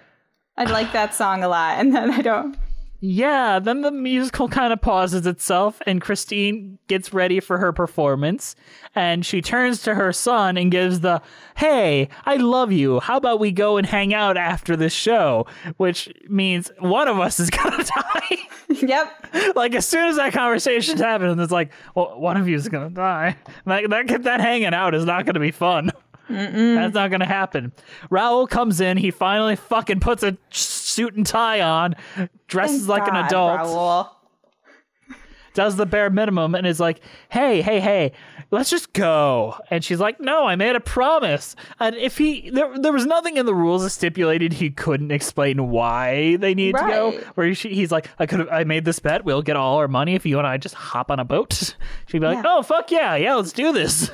Speaker 2: I like that song a lot, and then I don't.
Speaker 1: Yeah, then the musical kind of pauses itself, and Christine gets ready for her performance. And she turns to her son and gives the, Hey, I love you. How about we go and hang out after this show? Which means one of us is <laughs> gonna die.
Speaker 2: yep.
Speaker 1: like, as soon as that conversation happening, it's like, Well, one of you is gonna die. That, that, that hanging out is not gonna be fun. That's not gonna happen. Raoul comes in. He finally fucking puts a suit and tie on, dresses
Speaker 2: Thank
Speaker 1: like an adult,
Speaker 2: Raoul.
Speaker 1: does the bare minimum, and is like, "Hey, hey, hey, let's just go." And she's like, "No, I made a promise." And if he there, there was nothing in the rules that stipulated he couldn't explain why they need to go. Where she, he's like, "I could have, I made this bet. We'll get all our money if you and I just hop on a boat." <laughs> She'd be like,
Speaker 2: Yeah.
Speaker 1: "Oh fuck yeah, yeah, let's do this."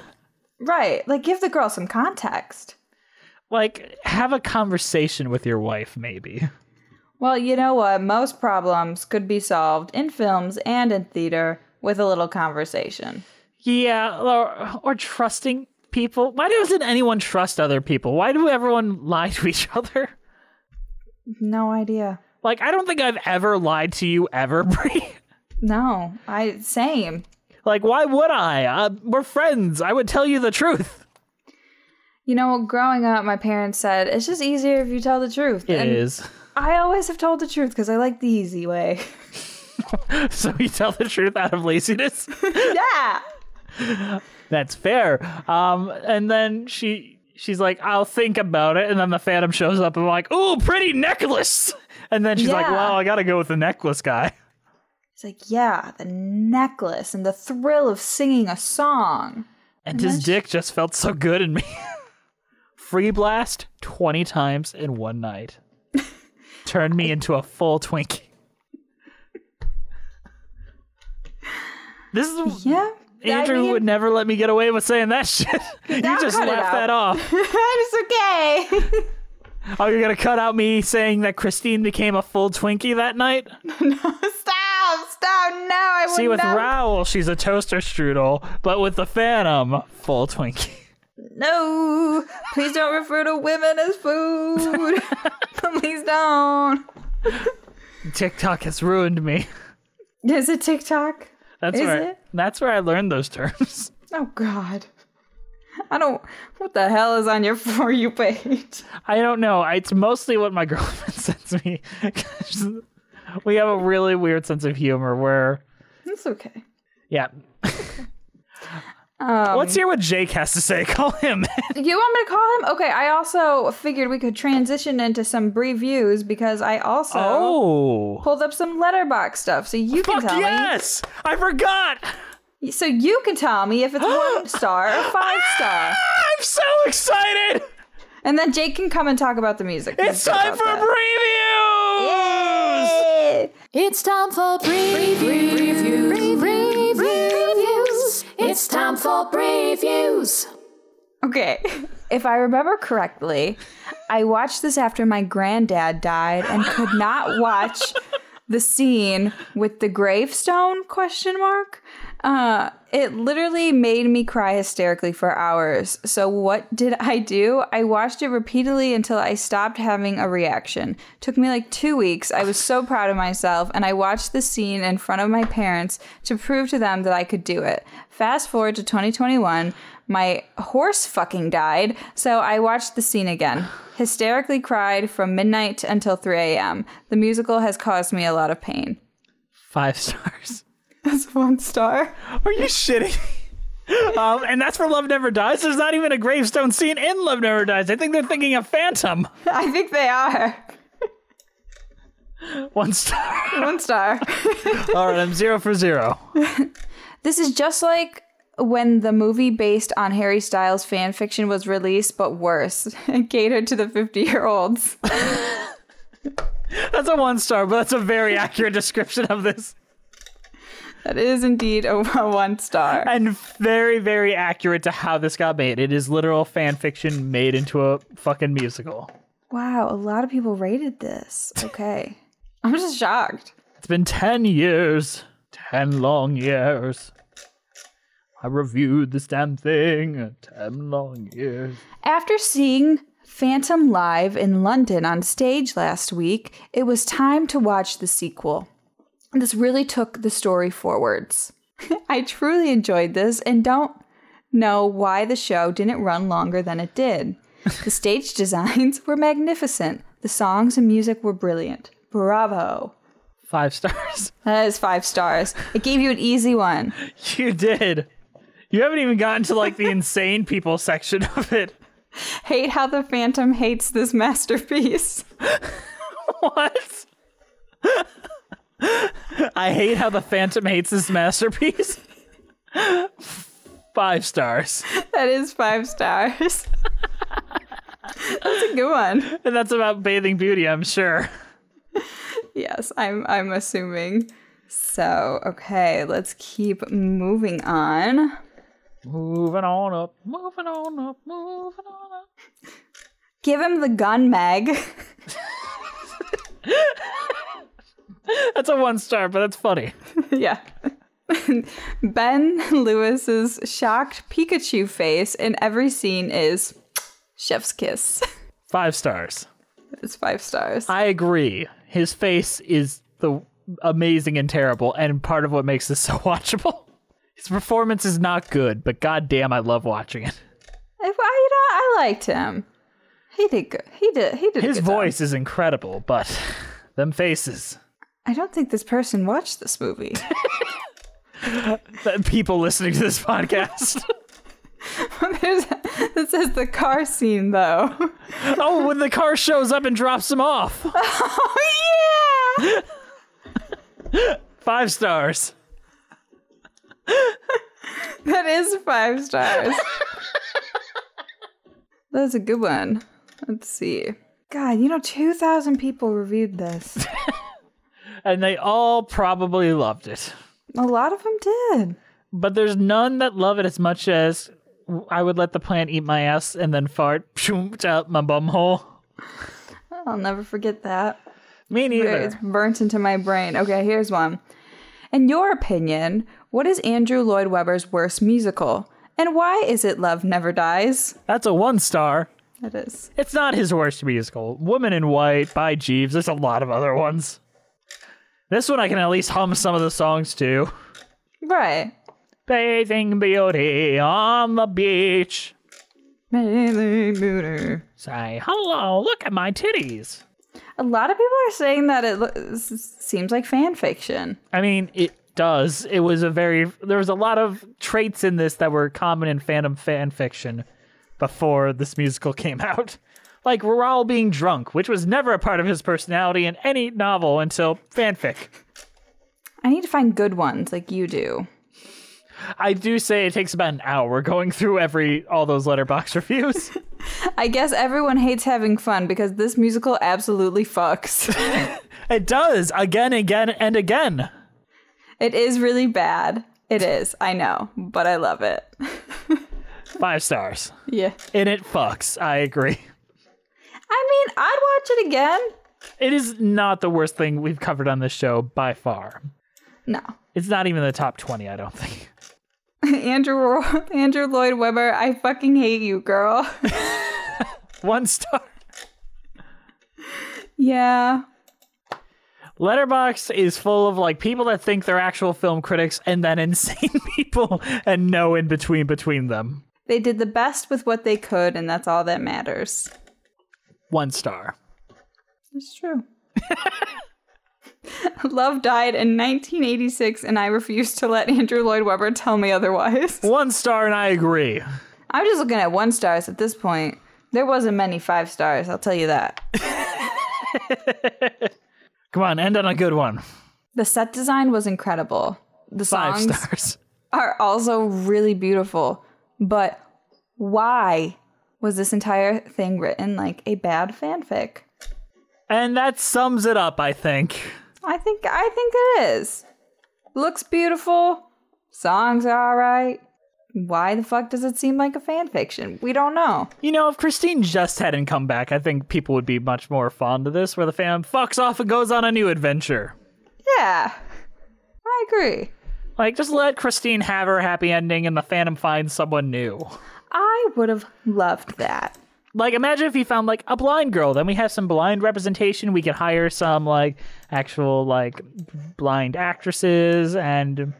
Speaker 2: Right. Like, give the girl some context.
Speaker 1: Like, have a conversation with your wife, maybe.
Speaker 2: Well, you know what? Most problems could be solved in films and in theater with a little conversation.
Speaker 1: Yeah, or, or trusting people. Why doesn't anyone trust other people? Why do everyone lie to each other?
Speaker 2: No idea.
Speaker 1: Like, I don't think I've ever lied to you ever, <laughs> Bree.
Speaker 2: No, I same.
Speaker 1: Like, why would I? Uh, we're friends. I would tell you the truth.
Speaker 2: You know, growing up, my parents said it's just easier if you tell the truth.
Speaker 1: It
Speaker 2: and
Speaker 1: is.
Speaker 2: I always have told the truth because I like the easy way. <laughs> <laughs>
Speaker 1: So you tell the truth out of laziness. <laughs>
Speaker 2: yeah.
Speaker 1: That's fair. Um, and then she she's like, I'll think about it. And then the Phantom shows up and I'm like, ooh, pretty necklace. And then she's like,
Speaker 2: Yeah.
Speaker 1: well, I gotta go with the necklace guy.
Speaker 2: It's like, yeah, the necklace and the thrill of singing a song.
Speaker 1: And his dick just felt so good in me. <laughs> Free blast 20 times in one night. <laughs> Turned me into a full Twinkie. This is
Speaker 2: Yeah.
Speaker 1: Andrew
Speaker 2: I mean,
Speaker 1: would never let me get away with saying that <laughs> shit. you just left that off.
Speaker 2: it's okay.
Speaker 1: Oh, you're gonna cut out me saying that Christine became a full Twinkie that night?
Speaker 2: No, stop, stop. No, I
Speaker 1: See, with
Speaker 2: not.
Speaker 1: Raoul, she's a toaster strudel, but with the Phantom, full Twinkie.
Speaker 2: No, please don't refer to women as food. <laughs> please don't.
Speaker 1: TikTok has ruined me.
Speaker 2: Is it TikTok?
Speaker 1: That's
Speaker 2: Is
Speaker 1: where
Speaker 2: it?
Speaker 1: that's where I learned those terms.
Speaker 2: Oh God. I don't. What the hell is on your <laughs> for you page?
Speaker 1: I don't know. It's mostly what my <laughs> girlfriend sends me. We have a really weird sense of humor where
Speaker 2: It's okay.
Speaker 1: Yeah.
Speaker 2: Um,
Speaker 1: Let's hear what Jake has to say. <laughs> Call him.
Speaker 2: You want me to call him? Okay, I also figured we could transition into some brief views because I also
Speaker 1: oh.
Speaker 2: pulled up some Letterboxd stuff, so you can
Speaker 1: Fuck
Speaker 2: tell
Speaker 1: yes! I forgot!
Speaker 2: me. So you can tell me if it's one <gasps> star or five star,
Speaker 1: I'm so excited!
Speaker 2: and then Jake can come and talk about the music.
Speaker 1: It's time for
Speaker 2: that.
Speaker 1: previews!
Speaker 5: It's time for previews. Previews. It's time for previews.
Speaker 2: Okay, <laughs> if I remember correctly, I watched this after my granddad died and could not watch <laughs> the scene with the gravestone question mark. Uh, it literally made me cry hysterically for hours. So what did <laughs> I do? I watched it repeatedly until I stopped having a reaction. Took me like 2 weeks. I was so proud of myself and I watched the scene in front of my parents to prove to them that I could do it. Fast forward to 2021, my horse fucking died, so I watched the scene again. Hysterically cried from midnight until 3 a.m. The musical has caused me a lot of pain.
Speaker 1: Five stars. <laughs>
Speaker 2: That's one star.
Speaker 1: Are you shitting? um, and that's for Love Never Dies. There's not even a gravestone scene in Love Never Dies. I think they're thinking of Phantom. <laughs>
Speaker 2: I think they are.
Speaker 1: One star. <laughs>
Speaker 2: One star.
Speaker 1: All right, I'm zero for zero.
Speaker 2: this is just like when the movie based on Harry Styles fan fiction was released, but worse. It catered to the 50 year olds.
Speaker 1: That's a one star, but that's a very accurate description of this.
Speaker 2: That is indeed a, a <laughs> one star.
Speaker 1: And very, very accurate to how this got made. It is literal fan fiction made into a fucking musical.
Speaker 2: Wow, a lot of people rated this. Okay. <laughs> I'm just shocked.
Speaker 1: It's been 10 years. 10 long years. I reviewed this damn thing. 10 long years.
Speaker 2: After seeing Phantom live in London on stage last week, it was time to watch the sequel. This really took the story forwards. <laughs> I truly enjoyed this and don't know why the show didn't run longer than it did. The <laughs> stage designs were magnificent. The songs and music were brilliant. Bravo.
Speaker 1: Five stars. <laughs>
Speaker 2: That is five stars. It gave you an easy one.
Speaker 1: You did. You haven't even gotten to like the insane people section of it.
Speaker 2: Hate how the Phantom hates this masterpiece.
Speaker 1: What? <laughs> I hate how the Phantom hates this masterpiece. <laughs> Five stars.
Speaker 2: That is five stars. <laughs> That's a good one.
Speaker 1: And that's about Bathing Beauty, I'm sure.
Speaker 2: Yes, I'm I'm assuming. So, okay, let's keep moving on.
Speaker 1: Moving on up, moving on up, moving on up.
Speaker 2: Give him the gun, Meg. <laughs>
Speaker 1: That's a one star, but that's funny. <laughs>
Speaker 2: yeah. <laughs> ben Lewis's shocked Pikachu face in every scene is chef's kiss.
Speaker 1: Five stars.
Speaker 2: It's five stars.
Speaker 1: I agree. His face is the amazing and terrible, and part of what makes this so watchable. His performance is not good, but goddamn, I love watching it.
Speaker 2: I, you know, I liked him. He did good. He did. He did.
Speaker 1: His
Speaker 2: good job.
Speaker 1: voice is incredible, but them faces.
Speaker 2: I don't think this person watched this movie. <laughs>
Speaker 1: The people listening to this podcast. <laughs>
Speaker 2: There's, it says the car scene though.
Speaker 1: oh, when the car shows up and drops him off. <laughs>
Speaker 2: oh yeah.
Speaker 1: Five stars.
Speaker 2: That is five stars. That's a good one. Let's see. God, you know, 2,000 people reviewed this.
Speaker 1: And they all probably loved it.
Speaker 2: A lot of them did.
Speaker 1: But there's none that love it as much as I would let the plant eat my ass and then fart <laughs> out my bum hole.
Speaker 2: I'll never forget that.
Speaker 1: Me neither.
Speaker 2: It's burnt into my brain. Okay, here's one. In your opinion, what is Andrew Lloyd Webber's worst musical? And why is it Love Never Dies?
Speaker 1: That's a one star.
Speaker 2: It is.
Speaker 1: It's not his worst musical. Woman in White by Jeeves. There's a lot of other ones. This one I can at least hum some of the songs to.
Speaker 2: Right.
Speaker 1: Bathing beauty on the beach.
Speaker 2: A
Speaker 1: Say hello. Look at my titties.
Speaker 2: A lot of people are saying that it lo- seems like fan fiction.
Speaker 1: I mean, it does. It was a very there was a lot of traits in this that were common in fandom fan fiction before this musical <laughs> came out. Like Raoul being drunk, which was never a part of his personality in any novel until fanfic.
Speaker 2: I need to find good ones like you do.
Speaker 1: I do say it takes about an hour going through every all those Letterboxd <laughs> reviews. <laughs>
Speaker 2: I guess everyone hates having fun because this musical absolutely fucks. <laughs>
Speaker 1: it does again, again, and again.
Speaker 2: it is really bad. It is. I know, but I love it.
Speaker 1: Five stars.
Speaker 2: Yeah.
Speaker 1: And it fucks. I agree.
Speaker 2: I mean, I'd watch it again.
Speaker 1: It is not the worst thing we've covered on this show by far.
Speaker 2: No.
Speaker 1: It's not even the top 20, I don't think. <laughs>
Speaker 2: Andrew Andrew Lloyd Webber, I fucking hate you, girl. <laughs>
Speaker 1: One star.
Speaker 2: yeah.
Speaker 1: Letterboxd is full of like people that think they're actual film critics and then <laughs> insane people and no in between between them.
Speaker 2: They did the best with what they could, and that's all that matters.
Speaker 1: One star.
Speaker 2: It's true. <laughs> Love died in 1986, and I refuse to let Andrew Lloyd Webber tell me otherwise. <laughs>
Speaker 1: One star, and I agree.
Speaker 2: I'm just looking at one stars at this point. There wasn't many five stars, I'll tell you that. <laughs>
Speaker 1: Come on, end on a good one.
Speaker 2: The set design was incredible. The songs are also really beautiful. But why was this entire thing written like a bad fanfic?
Speaker 1: And that sums it up, I think.
Speaker 2: I think I think it is. Looks beautiful. Songs are alright. Why the fuck does it seem like a fan fiction? We don't know.
Speaker 1: You know, if Christine just hadn't come back, I think people would be much more fond of this, where the fam fucks off and goes on a new adventure.
Speaker 2: Yeah. I agree.
Speaker 1: Like, just let Christine have her happy ending and the Phantom finds someone new.
Speaker 2: I would have loved that.
Speaker 1: Like, imagine if he found, like, a blind girl. Then we have some blind representation. We could hire some, like, actual, like, blind actresses, and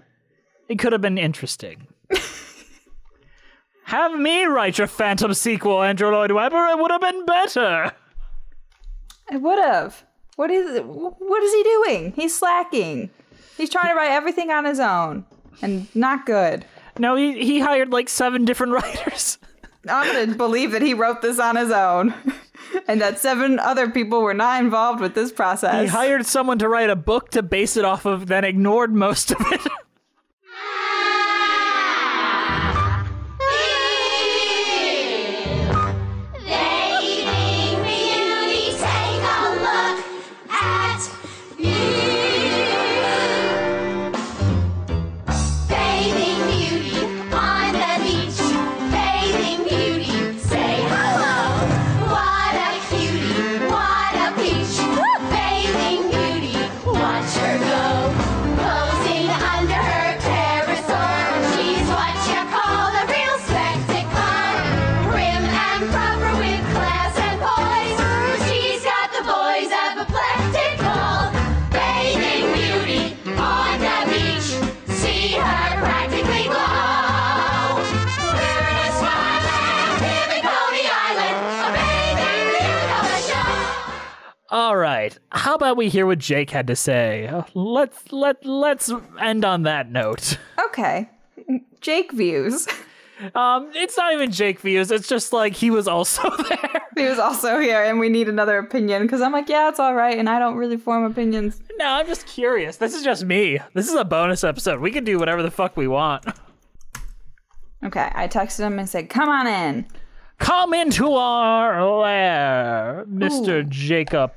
Speaker 1: it could have been interesting. <laughs> have me write your Phantom sequel, Andrew Lloyd Webber. It would have been better.
Speaker 2: I would have. What is what is he doing? He's slacking. He's trying to write everything on his own. And not good.
Speaker 1: No, he, he hired, like, seven different <laughs> writers.
Speaker 2: I'm gonna believe that he wrote this on his own. <laughs> and that seven other people were not involved with this process.
Speaker 1: He hired someone to write a book to base it off of, then ignored most of it. <laughs>
Speaker 6: we
Speaker 1: hear what Jake had to say? Let's let let's end on that note.
Speaker 2: Okay. Jake views.
Speaker 1: Um, it's not even Jake views. It's just like he was also <laughs> there.
Speaker 2: he was also here and we need another opinion because I'm like, yeah, it's all right, and I don't really form opinions.
Speaker 1: No, I'm just curious. This is just me. This is a bonus episode. We can do whatever the fuck we want.
Speaker 2: Okay, I texted him and said, come on in.
Speaker 1: Come into our lair, Mr. Jacob.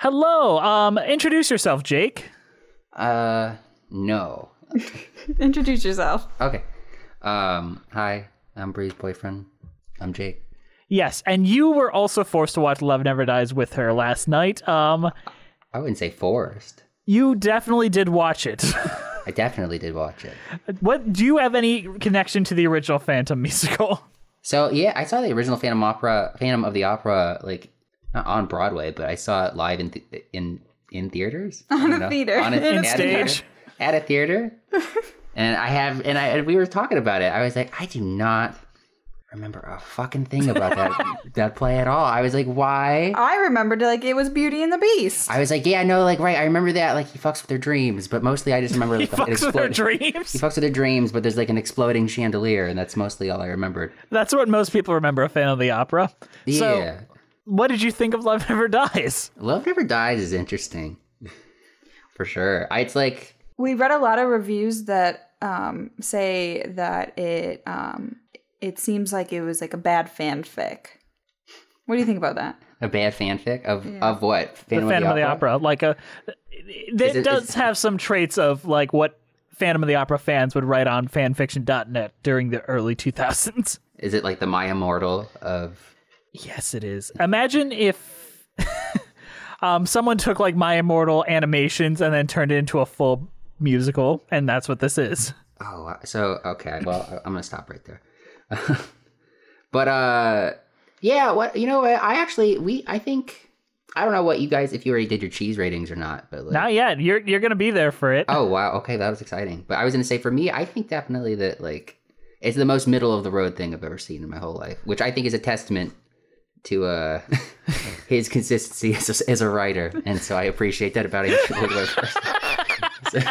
Speaker 1: Hello. Um, introduce yourself, Jake.
Speaker 7: Uh, no. <laughs>
Speaker 2: Introduce yourself.
Speaker 7: Okay. Um, hi, I'm Bree's boyfriend. I'm Jake.
Speaker 1: Yes, and you were also forced to watch Love Never Dies with her last night. Um,
Speaker 7: I wouldn't say forced.
Speaker 1: you definitely did watch it. <laughs>
Speaker 7: I definitely did watch it.
Speaker 1: what do you have any connection to the original Phantom <laughs> musical?
Speaker 7: So yeah, I saw the original Phantom Opera, Phantom of the Opera, like not on Broadway, but I saw it live in th- in in theaters. <laughs> On
Speaker 2: a theater.
Speaker 7: On a,
Speaker 2: In
Speaker 7: at a theater.
Speaker 1: stage.
Speaker 7: At a theater. <laughs> and I have, and I, and we were talking about it. I was like, I do not remember a fucking thing about that <laughs> that play at all. I was like, why?
Speaker 2: I remembered like it was Beauty and the Beast.
Speaker 7: I was like, yeah, no, like right. I remember that. Like he fucks with their dreams, but mostly I just remember
Speaker 1: He
Speaker 7: like, it
Speaker 1: fucks with their dreams.
Speaker 7: He fucks with their dreams, but there's like an exploding chandelier, and that's mostly all I remembered.
Speaker 1: That's what most people remember a fan of the opera. So,
Speaker 7: Yeah,
Speaker 1: what did you think of Love Never Dies?
Speaker 7: Love Never Dies is interesting, <laughs> for sure. I, it's like
Speaker 2: we read a lot of reviews that um, say that it um, it seems like it was like a bad fanfic. What do you think about that?
Speaker 7: a bad fanfic of of what?
Speaker 1: The
Speaker 7: Phantom
Speaker 1: Phantom of the Opera. Like a, it,
Speaker 7: Is it-
Speaker 1: does
Speaker 7: is-
Speaker 1: have some traits of like what Phantom of the Opera fans would write on fanfiction.net during the early 2000s.
Speaker 7: Is it like the My Immortal of?
Speaker 1: Yes, it is. Imagine if <laughs> um, someone took like My Immortal animations and then turned it into a full musical, and that's what this is.
Speaker 7: Oh, so okay. Well, I'm gonna stop right there. <laughs> but uh, yeah. What you know? I actually we I think I don't know what you guys if you already did your cheese ratings or not, but like,
Speaker 1: Not yet. You're you're gonna be there for it.
Speaker 7: oh wow, okay, that was exciting. But I was gonna say for me, I think definitely that like it's the most middle of the road thing I've ever seen in my whole life, which I think is a testament to uh <laughs> his consistency as a, as a writer, and so I appreciate that about him. <laughs>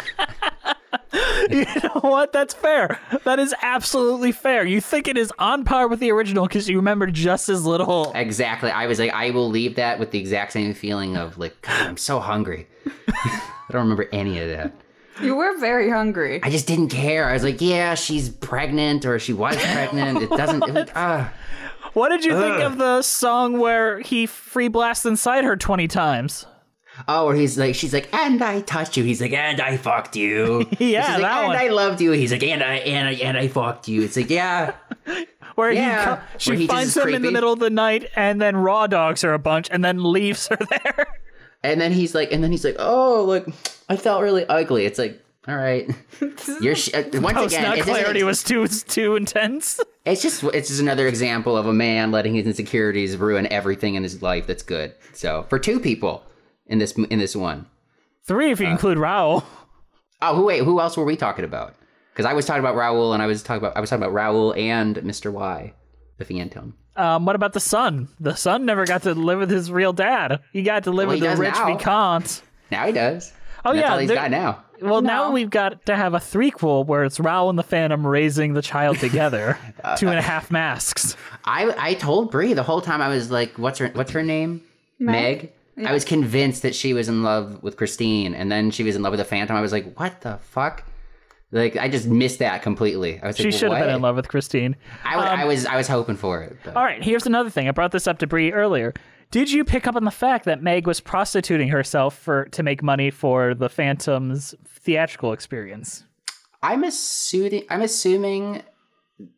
Speaker 1: you know what? That's fair. That is absolutely fair. You think it is on par with the original because you remember just as little.
Speaker 7: Exactly. I was like, I will leave that with the exact same feeling of like, God, I'm so hungry. <laughs> I don't remember any of that.
Speaker 2: You were very hungry.
Speaker 7: I just didn't care. I was like, yeah, she's pregnant or she was pregnant. It doesn't. It, was- ah.
Speaker 1: What did you think of the song where he free blasts inside her 20 times?
Speaker 7: Oh, where he's like, she's like, and I touched you. He's like, and I fucked you. <laughs>
Speaker 1: Yeah,
Speaker 7: She's like, and
Speaker 1: one.
Speaker 7: I loved you. He's like, and I and I and I fucked you. It's like, yeah.
Speaker 1: Where
Speaker 7: Yeah,
Speaker 1: he she
Speaker 7: where he
Speaker 1: finds him in the middle of the night and then raw dogs her a bunch and then leaves her <laughs> there.
Speaker 7: And then he's like, and then he's like, oh, look, I felt really ugly. It's like, all right, <laughs> you're sh- uh, once
Speaker 1: Post
Speaker 7: again,
Speaker 1: nut
Speaker 7: it doesn't-
Speaker 1: clarity was too too intense. <laughs>
Speaker 7: It's just it's just another example of a man letting his insecurities ruin everything in his life that's good. So for two people in this in this one.
Speaker 1: Three if you include Raoul.
Speaker 7: Oh, who wait, who else were we talking about? Because I was talking about Raoul and I was talking about I was talking about Raoul and Mr. Y, the Phantom.
Speaker 1: Um, what about the son? The son never got to live with his real dad. He got to live
Speaker 7: Well,
Speaker 1: with
Speaker 7: he
Speaker 1: the rich
Speaker 7: now.
Speaker 1: vicomte.
Speaker 7: Now he does.
Speaker 1: Oh,
Speaker 7: That's
Speaker 1: yeah,
Speaker 7: all he's
Speaker 1: there-
Speaker 7: got now.
Speaker 1: Well, now we've got to have a threequel where it's Raoul and the Phantom raising the child together, <laughs>
Speaker 7: Uh,
Speaker 1: two and a half masks.
Speaker 7: I I told Bree the whole time I was like, what's her what's her name? Meg. I was convinced that she was in love with Christine, and then she was in love with the Phantom. I was like, what the fuck? Like I just missed that completely. I was
Speaker 1: She
Speaker 7: like,
Speaker 1: should have been in love with Christine.
Speaker 7: I, wa- I um, was I was hoping for it. But.
Speaker 1: All right, here's another thing. I brought this up to Bree earlier. Did you pick up on the fact that Meg was prostituting herself for to make money for the Phantom's theatrical experience?
Speaker 7: I'm assuming I'm assuming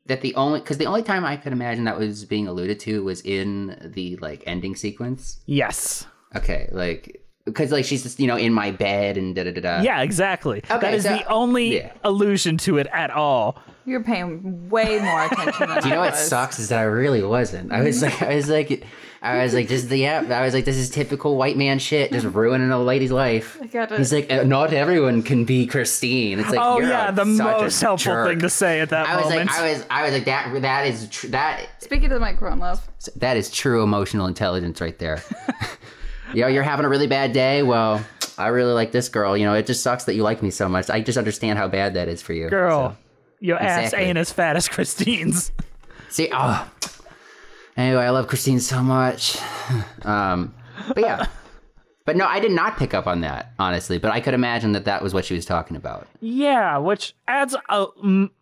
Speaker 7: that the only because the only time I could imagine that was being alluded to was in the like ending sequence.
Speaker 1: Yes.
Speaker 7: Okay, like because like she's just you know in my bed and da da da da.
Speaker 1: Yeah, exactly. that
Speaker 7: Okay,
Speaker 1: is
Speaker 7: so-
Speaker 1: the only
Speaker 7: yeah.
Speaker 1: allusion to it at all.
Speaker 2: You're paying way more attention than
Speaker 7: Do you know
Speaker 2: I
Speaker 7: what sucks is that I really wasn't. I was like I was like I was like this is the yeah. I was like this is typical white man shit, just ruining a lady's life.
Speaker 2: gotta-
Speaker 7: He's like "Uh, not everyone can be Christine. It's like
Speaker 1: oh
Speaker 7: you're
Speaker 1: yeah,
Speaker 7: a-
Speaker 1: the most helpful
Speaker 7: jerk.
Speaker 1: thing to say at that
Speaker 7: I was
Speaker 1: moment.
Speaker 7: like I was I was like that that is tr- that
Speaker 2: Speaking to the microphone, love.
Speaker 7: That is true emotional intelligence right there. <laughs> Yo, you're having a really bad day. Well, I really like this girl. You know, it just sucks that you like me so much. I just understand how bad that is for you.
Speaker 1: Girl,
Speaker 7: So,
Speaker 1: your ass ain't as fat as Christine's. <laughs>
Speaker 7: see, oh. Anyway, I love Christine so much. <sighs> Um, but yeah. <laughs> But no, I did not pick up on that, honestly. But I could imagine that that was what she was talking about.
Speaker 1: Yeah, which adds a,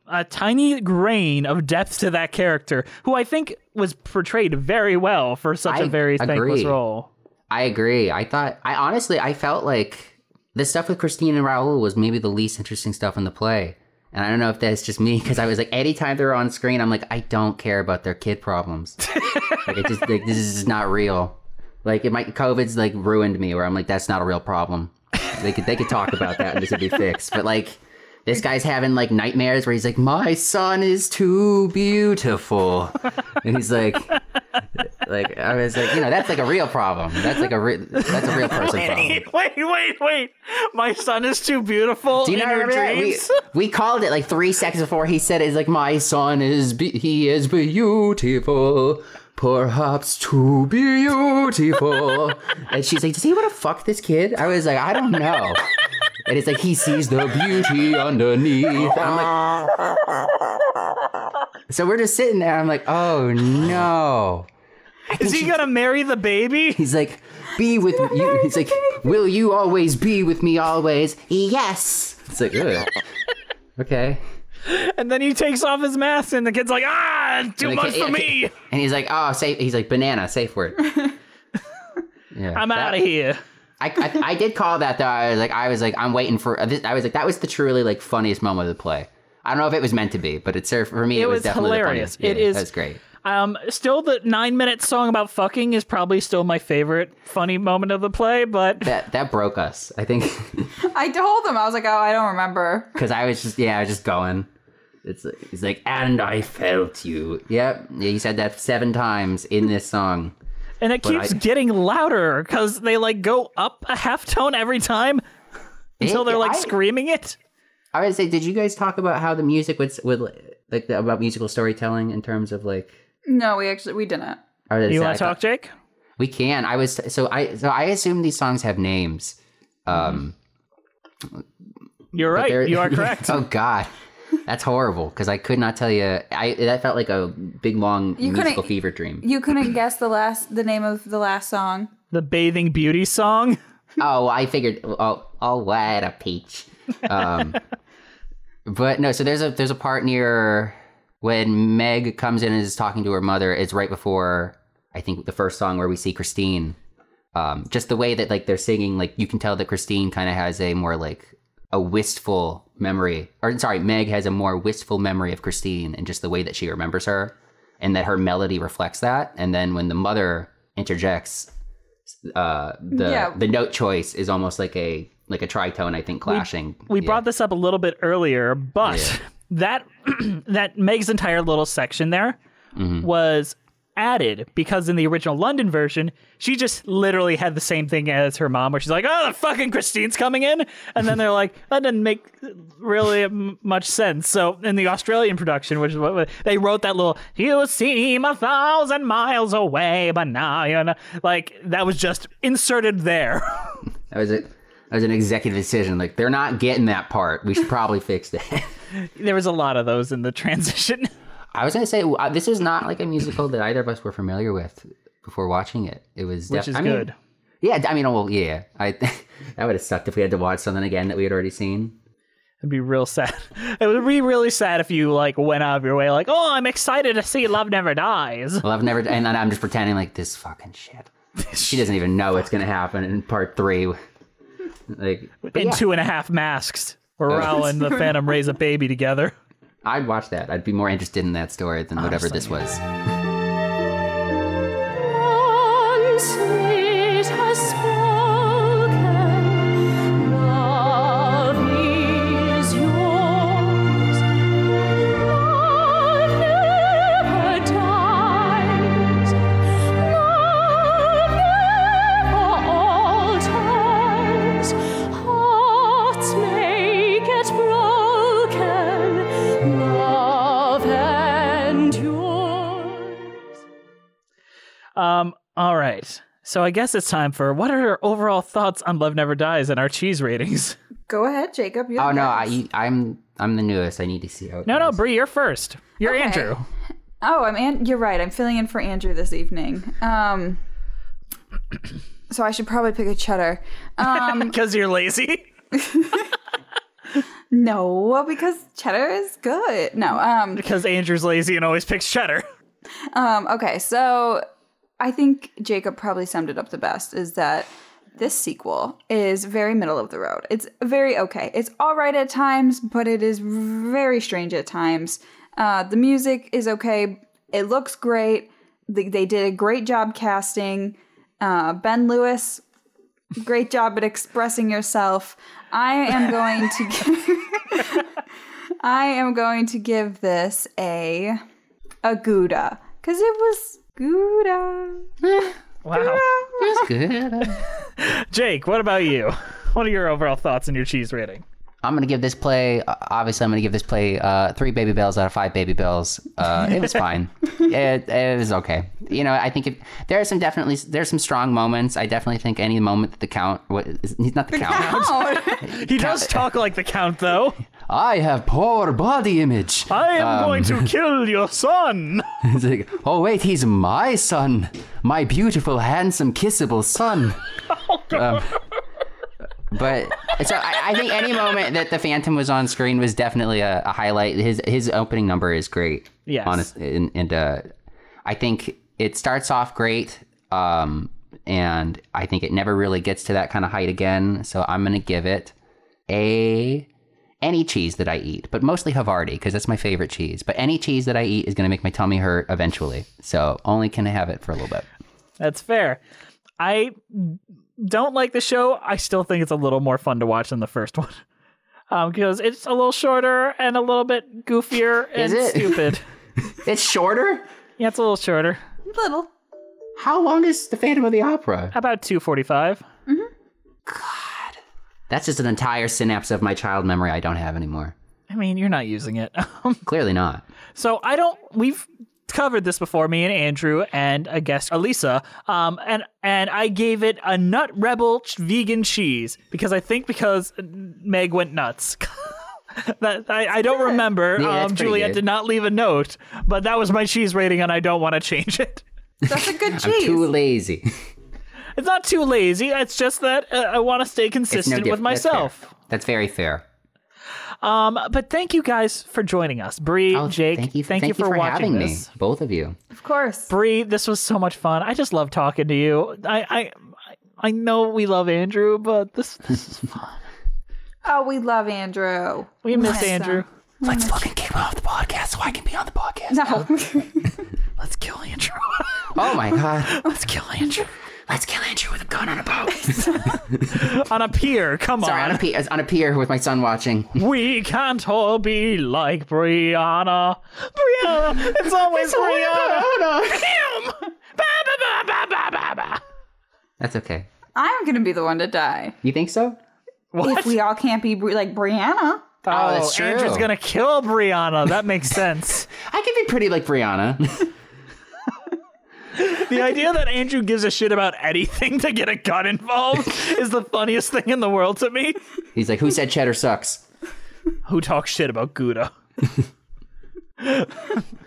Speaker 1: a tiny grain of depth to that character, who I think was portrayed very well for such a
Speaker 7: I
Speaker 1: very thankless role.
Speaker 7: I agree. I thought, I honestly, I felt like the stuff with Christine and Raoul was maybe the least interesting stuff in the play. And I don't know if that's just me because I was like, anytime they're on screen, I'm like, I don't care about their kid problems. <laughs> like, it just like this is not real. Like, it might COVID's like ruined me, where I'm like, that's not a real problem. They could they could talk about that and this would be fixed. But like, this guy's having like nightmares where he's like, my son is too beautiful, and he's like, Like I was like, you know, that's like a real problem. That's like a re- that's a real <laughs> person problem.
Speaker 1: Wait, wait, wait, wait. My son is too beautiful
Speaker 7: Do you
Speaker 1: in
Speaker 7: not
Speaker 1: your
Speaker 7: remember that? We, we called it like three seconds before he said it. It's like my son is be- he is beautiful, perhaps too beautiful. and she's like, does he want to fuck this kid? I was like, I don't know. And it's like he sees the beauty underneath. And I'm like, <laughs> so we're just sitting there. I'm like, oh no.
Speaker 1: Is he gonna marry the baby?
Speaker 7: He's like, be with you. He's like, will you always be with me always? Yes. It's like, ugh. okay.
Speaker 1: And then he takes off his mask, and the kid's like, "Ah, too much for me.
Speaker 7: And he's like, oh, safe. He's like, banana, safe word. <laughs> Yeah,
Speaker 1: I'm out of here."
Speaker 7: I, I I did call that though. I was like, I was like, I'm waiting for. uh, I was like, that was the truly like funniest moment of the play. I don't know if it was meant to be, but it's for me. It,
Speaker 1: It
Speaker 7: was,
Speaker 1: was
Speaker 7: definitely
Speaker 1: hilarious.
Speaker 7: The funniest. Yeah,
Speaker 1: is-
Speaker 7: That's great.
Speaker 1: Um, still, the nine-minute song about fucking is probably still my favorite funny moment of the play, but <laughs>
Speaker 7: That that broke us. I think <laughs>
Speaker 2: I told him I was like, oh, I don't remember.
Speaker 7: because I was just yeah, I was just going. It's he's like, and I felt you. Yep, yeah, he said that seven times in this song.
Speaker 1: and it
Speaker 7: But
Speaker 1: keeps
Speaker 7: I-
Speaker 1: getting louder because they like go up a half tone every time until
Speaker 7: It-
Speaker 1: they're like
Speaker 7: I-
Speaker 1: screaming it.
Speaker 7: I would say, did you guys talk about how the music would would like the, about musical storytelling in terms of like?
Speaker 2: No, we actually we didn't.
Speaker 7: or is
Speaker 1: You
Speaker 7: that-
Speaker 1: want to talk, Jake?
Speaker 7: We can. I was so I so I assume these songs have names. Um,
Speaker 1: You're right. You are <laughs> correct.
Speaker 7: oh God, that's horrible because I could not tell you. I that felt like a big long
Speaker 2: You couldn't-
Speaker 7: musical fever dream.
Speaker 2: You couldn't guess the last the name of the last song.
Speaker 1: the bathing beauty song.
Speaker 7: oh, I figured. Oh, oh, what a peach. Um, <laughs> but no. So there's a there's a part near when Meg comes in and is talking to her mother. It's right before I think the first song where we see Christine. Um, just the way that like they're singing, like you can tell that Christine kind of has a more like a wistful memory, or sorry, Meg has a more wistful memory of Christine, and just the way that she remembers her, and that her melody reflects that. And then when the mother interjects, uh, the
Speaker 2: Yeah.
Speaker 7: the note choice is almost like a like a tritone, I think, clashing.
Speaker 1: We
Speaker 7: Yeah.
Speaker 1: brought this up a little bit earlier, but <clears throat> that <clears throat> that Meg's entire little section there
Speaker 7: Mm-hmm.
Speaker 1: was added because in the original London version, she just literally had the same thing as her mom, where she's like, "Oh, the fucking Christine's coming in," and then they're like, "That didn't make really much sense." So in the Australian production, which is what they wrote that little "You seem a thousand miles away, but now you know," like that was just inserted there. <laughs>
Speaker 7: That was it. Was an executive decision. Like they're not getting that part. We should probably <laughs> fix that.
Speaker 1: there was a lot of those in the transition. <laughs>
Speaker 7: I was gonna say uh, this is not like a musical that either of us were familiar with before watching it. It was,
Speaker 1: Which is
Speaker 7: I mean,
Speaker 1: good.
Speaker 7: Yeah, I mean, well, yeah. I <laughs> that would have sucked if we had to watch something again that we had already seen.
Speaker 1: It'd be real sad. It would be really sad if you like went out of your way, like, "Oh, I'm excited to see Love Never Dies."
Speaker 7: Love never, and then I'm just pretending like this fucking shit. She doesn't even know what's gonna happen in part three. Like,
Speaker 1: in
Speaker 7: yeah,
Speaker 1: two and a half masks, where Raoul and the <laughs> Phantom raise a baby together.
Speaker 7: I'd watch that. I'd be more interested in that story than whatever this was.
Speaker 1: Right. So I guess it's time for what are our overall thoughts on Love Never Dies and our cheese ratings? <laughs>
Speaker 2: Go ahead, Jacob. You're
Speaker 7: Oh no. I, I'm I'm the newest. I need to see how. It
Speaker 1: No, no,
Speaker 7: goes.
Speaker 1: Bree, you're first. You're
Speaker 2: Okay.
Speaker 1: Andrew.
Speaker 2: Oh, I'm An- you're right. I'm filling in for Andrew this evening. Um <coughs> So I should probably pick a cheddar. Um <laughs>
Speaker 1: Because you're lazy. <laughs>
Speaker 2: no, because cheddar is good. No, um
Speaker 1: Because Andrew's lazy and always picks cheddar.
Speaker 2: um okay, so I think Jacob probably summed it up the best is that this sequel is very middle of the road. It's very okay. It's all right at times, but it is very strange at times. Uh, the music is okay. It looks great. They, they did a great job casting. Uh, ben Lewis, great job at expressing yourself. I am going to give, <laughs> <laughs> I am going to give this a a Gouda because it was Gouda.
Speaker 1: Eh, wow.
Speaker 7: It's good. <laughs>
Speaker 1: Jake, what about you? What are your overall thoughts on your cheese rating?
Speaker 7: I'm gonna give this play. Uh, obviously, I'm gonna give this play uh, three Babybels out of five Babybels. Uh, it was <laughs> fine. it, it was okay. You know, I think if, there are some definitely there's some strong moments. I definitely think any moment that the count. What, is- he's not the, count.
Speaker 2: Oh, <laughs>
Speaker 1: He does talk like the count, though.
Speaker 7: I have poor body image.
Speaker 1: I am
Speaker 7: Um,
Speaker 1: going to <laughs> kill your son.
Speaker 7: Like, oh wait, he's my son, my beautiful, handsome, kissable son. Oh Um, but so I, I think any moment that the Phantom was on screen was definitely a, a highlight. His his opening number is great.
Speaker 1: Yes.
Speaker 7: honest, and, and uh, I think it starts off great. Um, and I think it never really gets to that kind of height again. So I'm gonna give it a any cheese that I eat, but mostly Havarti because that's my favorite cheese. But any cheese that I eat is going to make my tummy hurt eventually. So only can I have it for a little bit.
Speaker 1: That's fair. I don't like the show. I still think it's a little more fun to watch than the first <laughs> one. Um, because it's a little shorter and a little bit goofier and
Speaker 7: Is it?
Speaker 1: stupid. <laughs>
Speaker 7: It's shorter.
Speaker 1: yeah, it's a little shorter.
Speaker 2: little.
Speaker 7: How long is the Phantom of the Opera?
Speaker 1: About 245.
Speaker 7: That's just an entire synapse of my child memory I don't have anymore.
Speaker 1: I mean, you're not using it. <laughs>
Speaker 7: Clearly not.
Speaker 1: so I don't. We've covered this before, me and Andrew and a guest, Elisa. Um, and and I gave it a nut rebel ch- vegan cheese because I think because Meg went nuts. <laughs> that I, I don't remember.
Speaker 7: Yeah, that's
Speaker 1: um,
Speaker 7: pretty
Speaker 1: Juliet
Speaker 7: good.
Speaker 1: did not leave a note, but that was my cheese rating, and I don't want to change it.
Speaker 2: That's a good cheese. <laughs>
Speaker 7: I'm too lazy.
Speaker 1: It's not too lazy. It's just that uh, I want to stay
Speaker 7: It's no
Speaker 1: consistent
Speaker 7: diff-
Speaker 1: with
Speaker 7: that's fair.
Speaker 1: myself.
Speaker 7: That's, very fair.
Speaker 1: Um, but thank you guys for joining us, Bree,
Speaker 7: Oh,
Speaker 1: Jake.
Speaker 7: thank you,
Speaker 1: thank you for, watching
Speaker 7: having
Speaker 1: this.
Speaker 7: me, both of you.
Speaker 2: of course.
Speaker 1: Bree, this was so much fun. I just love talking to you. I I I know we love Andrew, but this, this is fun. <laughs>
Speaker 2: Oh, we love Andrew.
Speaker 1: We miss
Speaker 2: Miss him.
Speaker 1: Andrew.
Speaker 7: Let's fucking kick him off the podcast so I can be on the podcast.
Speaker 2: No. <laughs>
Speaker 1: Let's kill Andrew.
Speaker 7: Oh my god. <laughs>
Speaker 1: Let's kill Andrew
Speaker 7: Let's kill Andrew with a gun on a boat. <laughs>
Speaker 1: on a pier. Come
Speaker 7: Sorry, on
Speaker 1: on.
Speaker 7: a, pier, on a pier with my son watching.
Speaker 1: we can't all be like Brianna. Brianna. It's always Brianna. Him. Ba, ba, ba, ba, ba, ba, ba.
Speaker 7: That's okay.
Speaker 2: I'm gonna be the one to die
Speaker 7: You think so?
Speaker 1: What?
Speaker 2: if we all can't be like Brianna.
Speaker 1: Oh,
Speaker 7: that's true.
Speaker 1: Andrew's gonna kill Brianna. That makes <laughs> sense.
Speaker 7: I can be pretty like Brianna. <laughs>
Speaker 1: the idea that Andrew gives a shit about anything to get a gun involved is the funniest thing in the world to me.
Speaker 7: He's like, who said cheddar sucks?
Speaker 1: Who talks shit about Gouda?
Speaker 7: All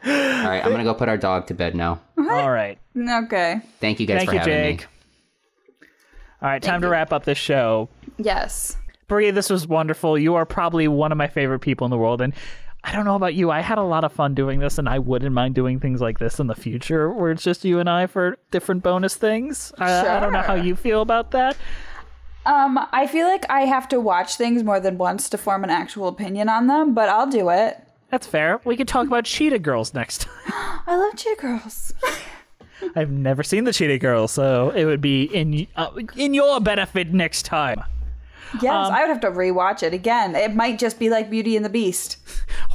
Speaker 7: right, I'm gonna go put our dog to bed now.
Speaker 1: All right.
Speaker 2: Okay.
Speaker 7: Thank you guys
Speaker 1: Thank
Speaker 7: for
Speaker 1: you,
Speaker 7: having
Speaker 1: Jake.
Speaker 7: me.
Speaker 1: All right, time to wrap up this show.
Speaker 2: Yes.
Speaker 1: Brie, this was wonderful. You are probably one of my favorite people in the world. And I don't know about you. I had a lot of fun doing this, and I wouldn't mind doing things like this in the future where it's just you and I for different bonus things. I, I don't know how you feel about that.
Speaker 2: Um, I feel like I have to watch things more than once to form an actual opinion on them, but I'll do it.
Speaker 1: That's fair. We could talk about Cheetah Girls next time. <gasps>
Speaker 2: I love Cheetah Girls. <laughs>
Speaker 1: I've never seen the Cheetah Girls, so it would be in uh, in your benefit next time.
Speaker 2: Yes,
Speaker 1: Um,
Speaker 2: I would have to rewatch it again. It might just be like Beauty and the Beast.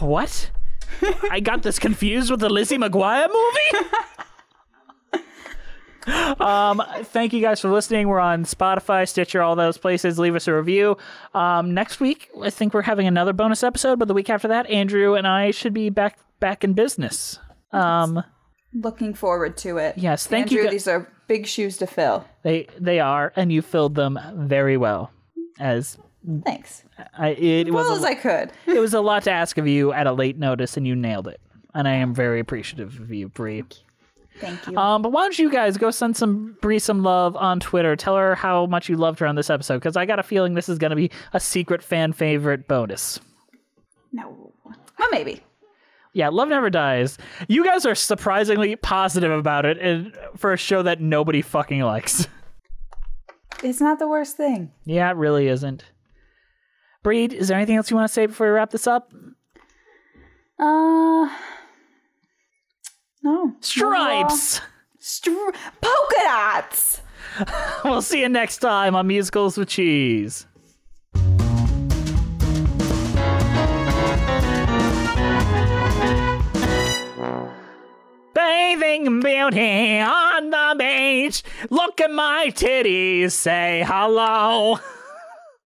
Speaker 1: What? <laughs> I got this confused with the Lizzie McGuire movie. um, thank you guys for listening. We're on Spotify, Stitcher, all those places. Leave us a review. Um, next week, I think we're having another bonus episode, but the week after that, Andrew and I should be back back in business. Um,
Speaker 2: Looking forward to it.
Speaker 1: Yes, thank you
Speaker 2: Andrew,
Speaker 1: gu-
Speaker 2: These are big shoes to fill.
Speaker 1: they they are, and you filled them very well. As
Speaker 2: Thanks.
Speaker 1: I, it was
Speaker 2: Well
Speaker 1: a-
Speaker 2: as I could. <laughs>
Speaker 1: it was a lot to ask of you at a late notice, and you nailed it. And I am very appreciative of you, Bree.
Speaker 2: Thank you.
Speaker 1: Um, but why don't you guys go send some Bree some love on Twitter? Tell her how much you loved her on this episode, because I got a feeling this is going to be a secret fan favorite bonus.
Speaker 2: no. Well, maybe.
Speaker 1: Yeah, Love Never Dies. You guys are surprisingly positive about it, and for a show that nobody fucking likes. <laughs>
Speaker 2: It's not the worst thing.
Speaker 1: yeah, it really isn't. Bree, is there anything else you want to say before we wrap this up?
Speaker 2: Uh. No.
Speaker 1: Stripes.
Speaker 2: Stri- polka dots. <laughs>
Speaker 1: We'll see you next time on Musicals with Cheese. Bathing beauty on the beach. Look at my titties, say hello. <laughs>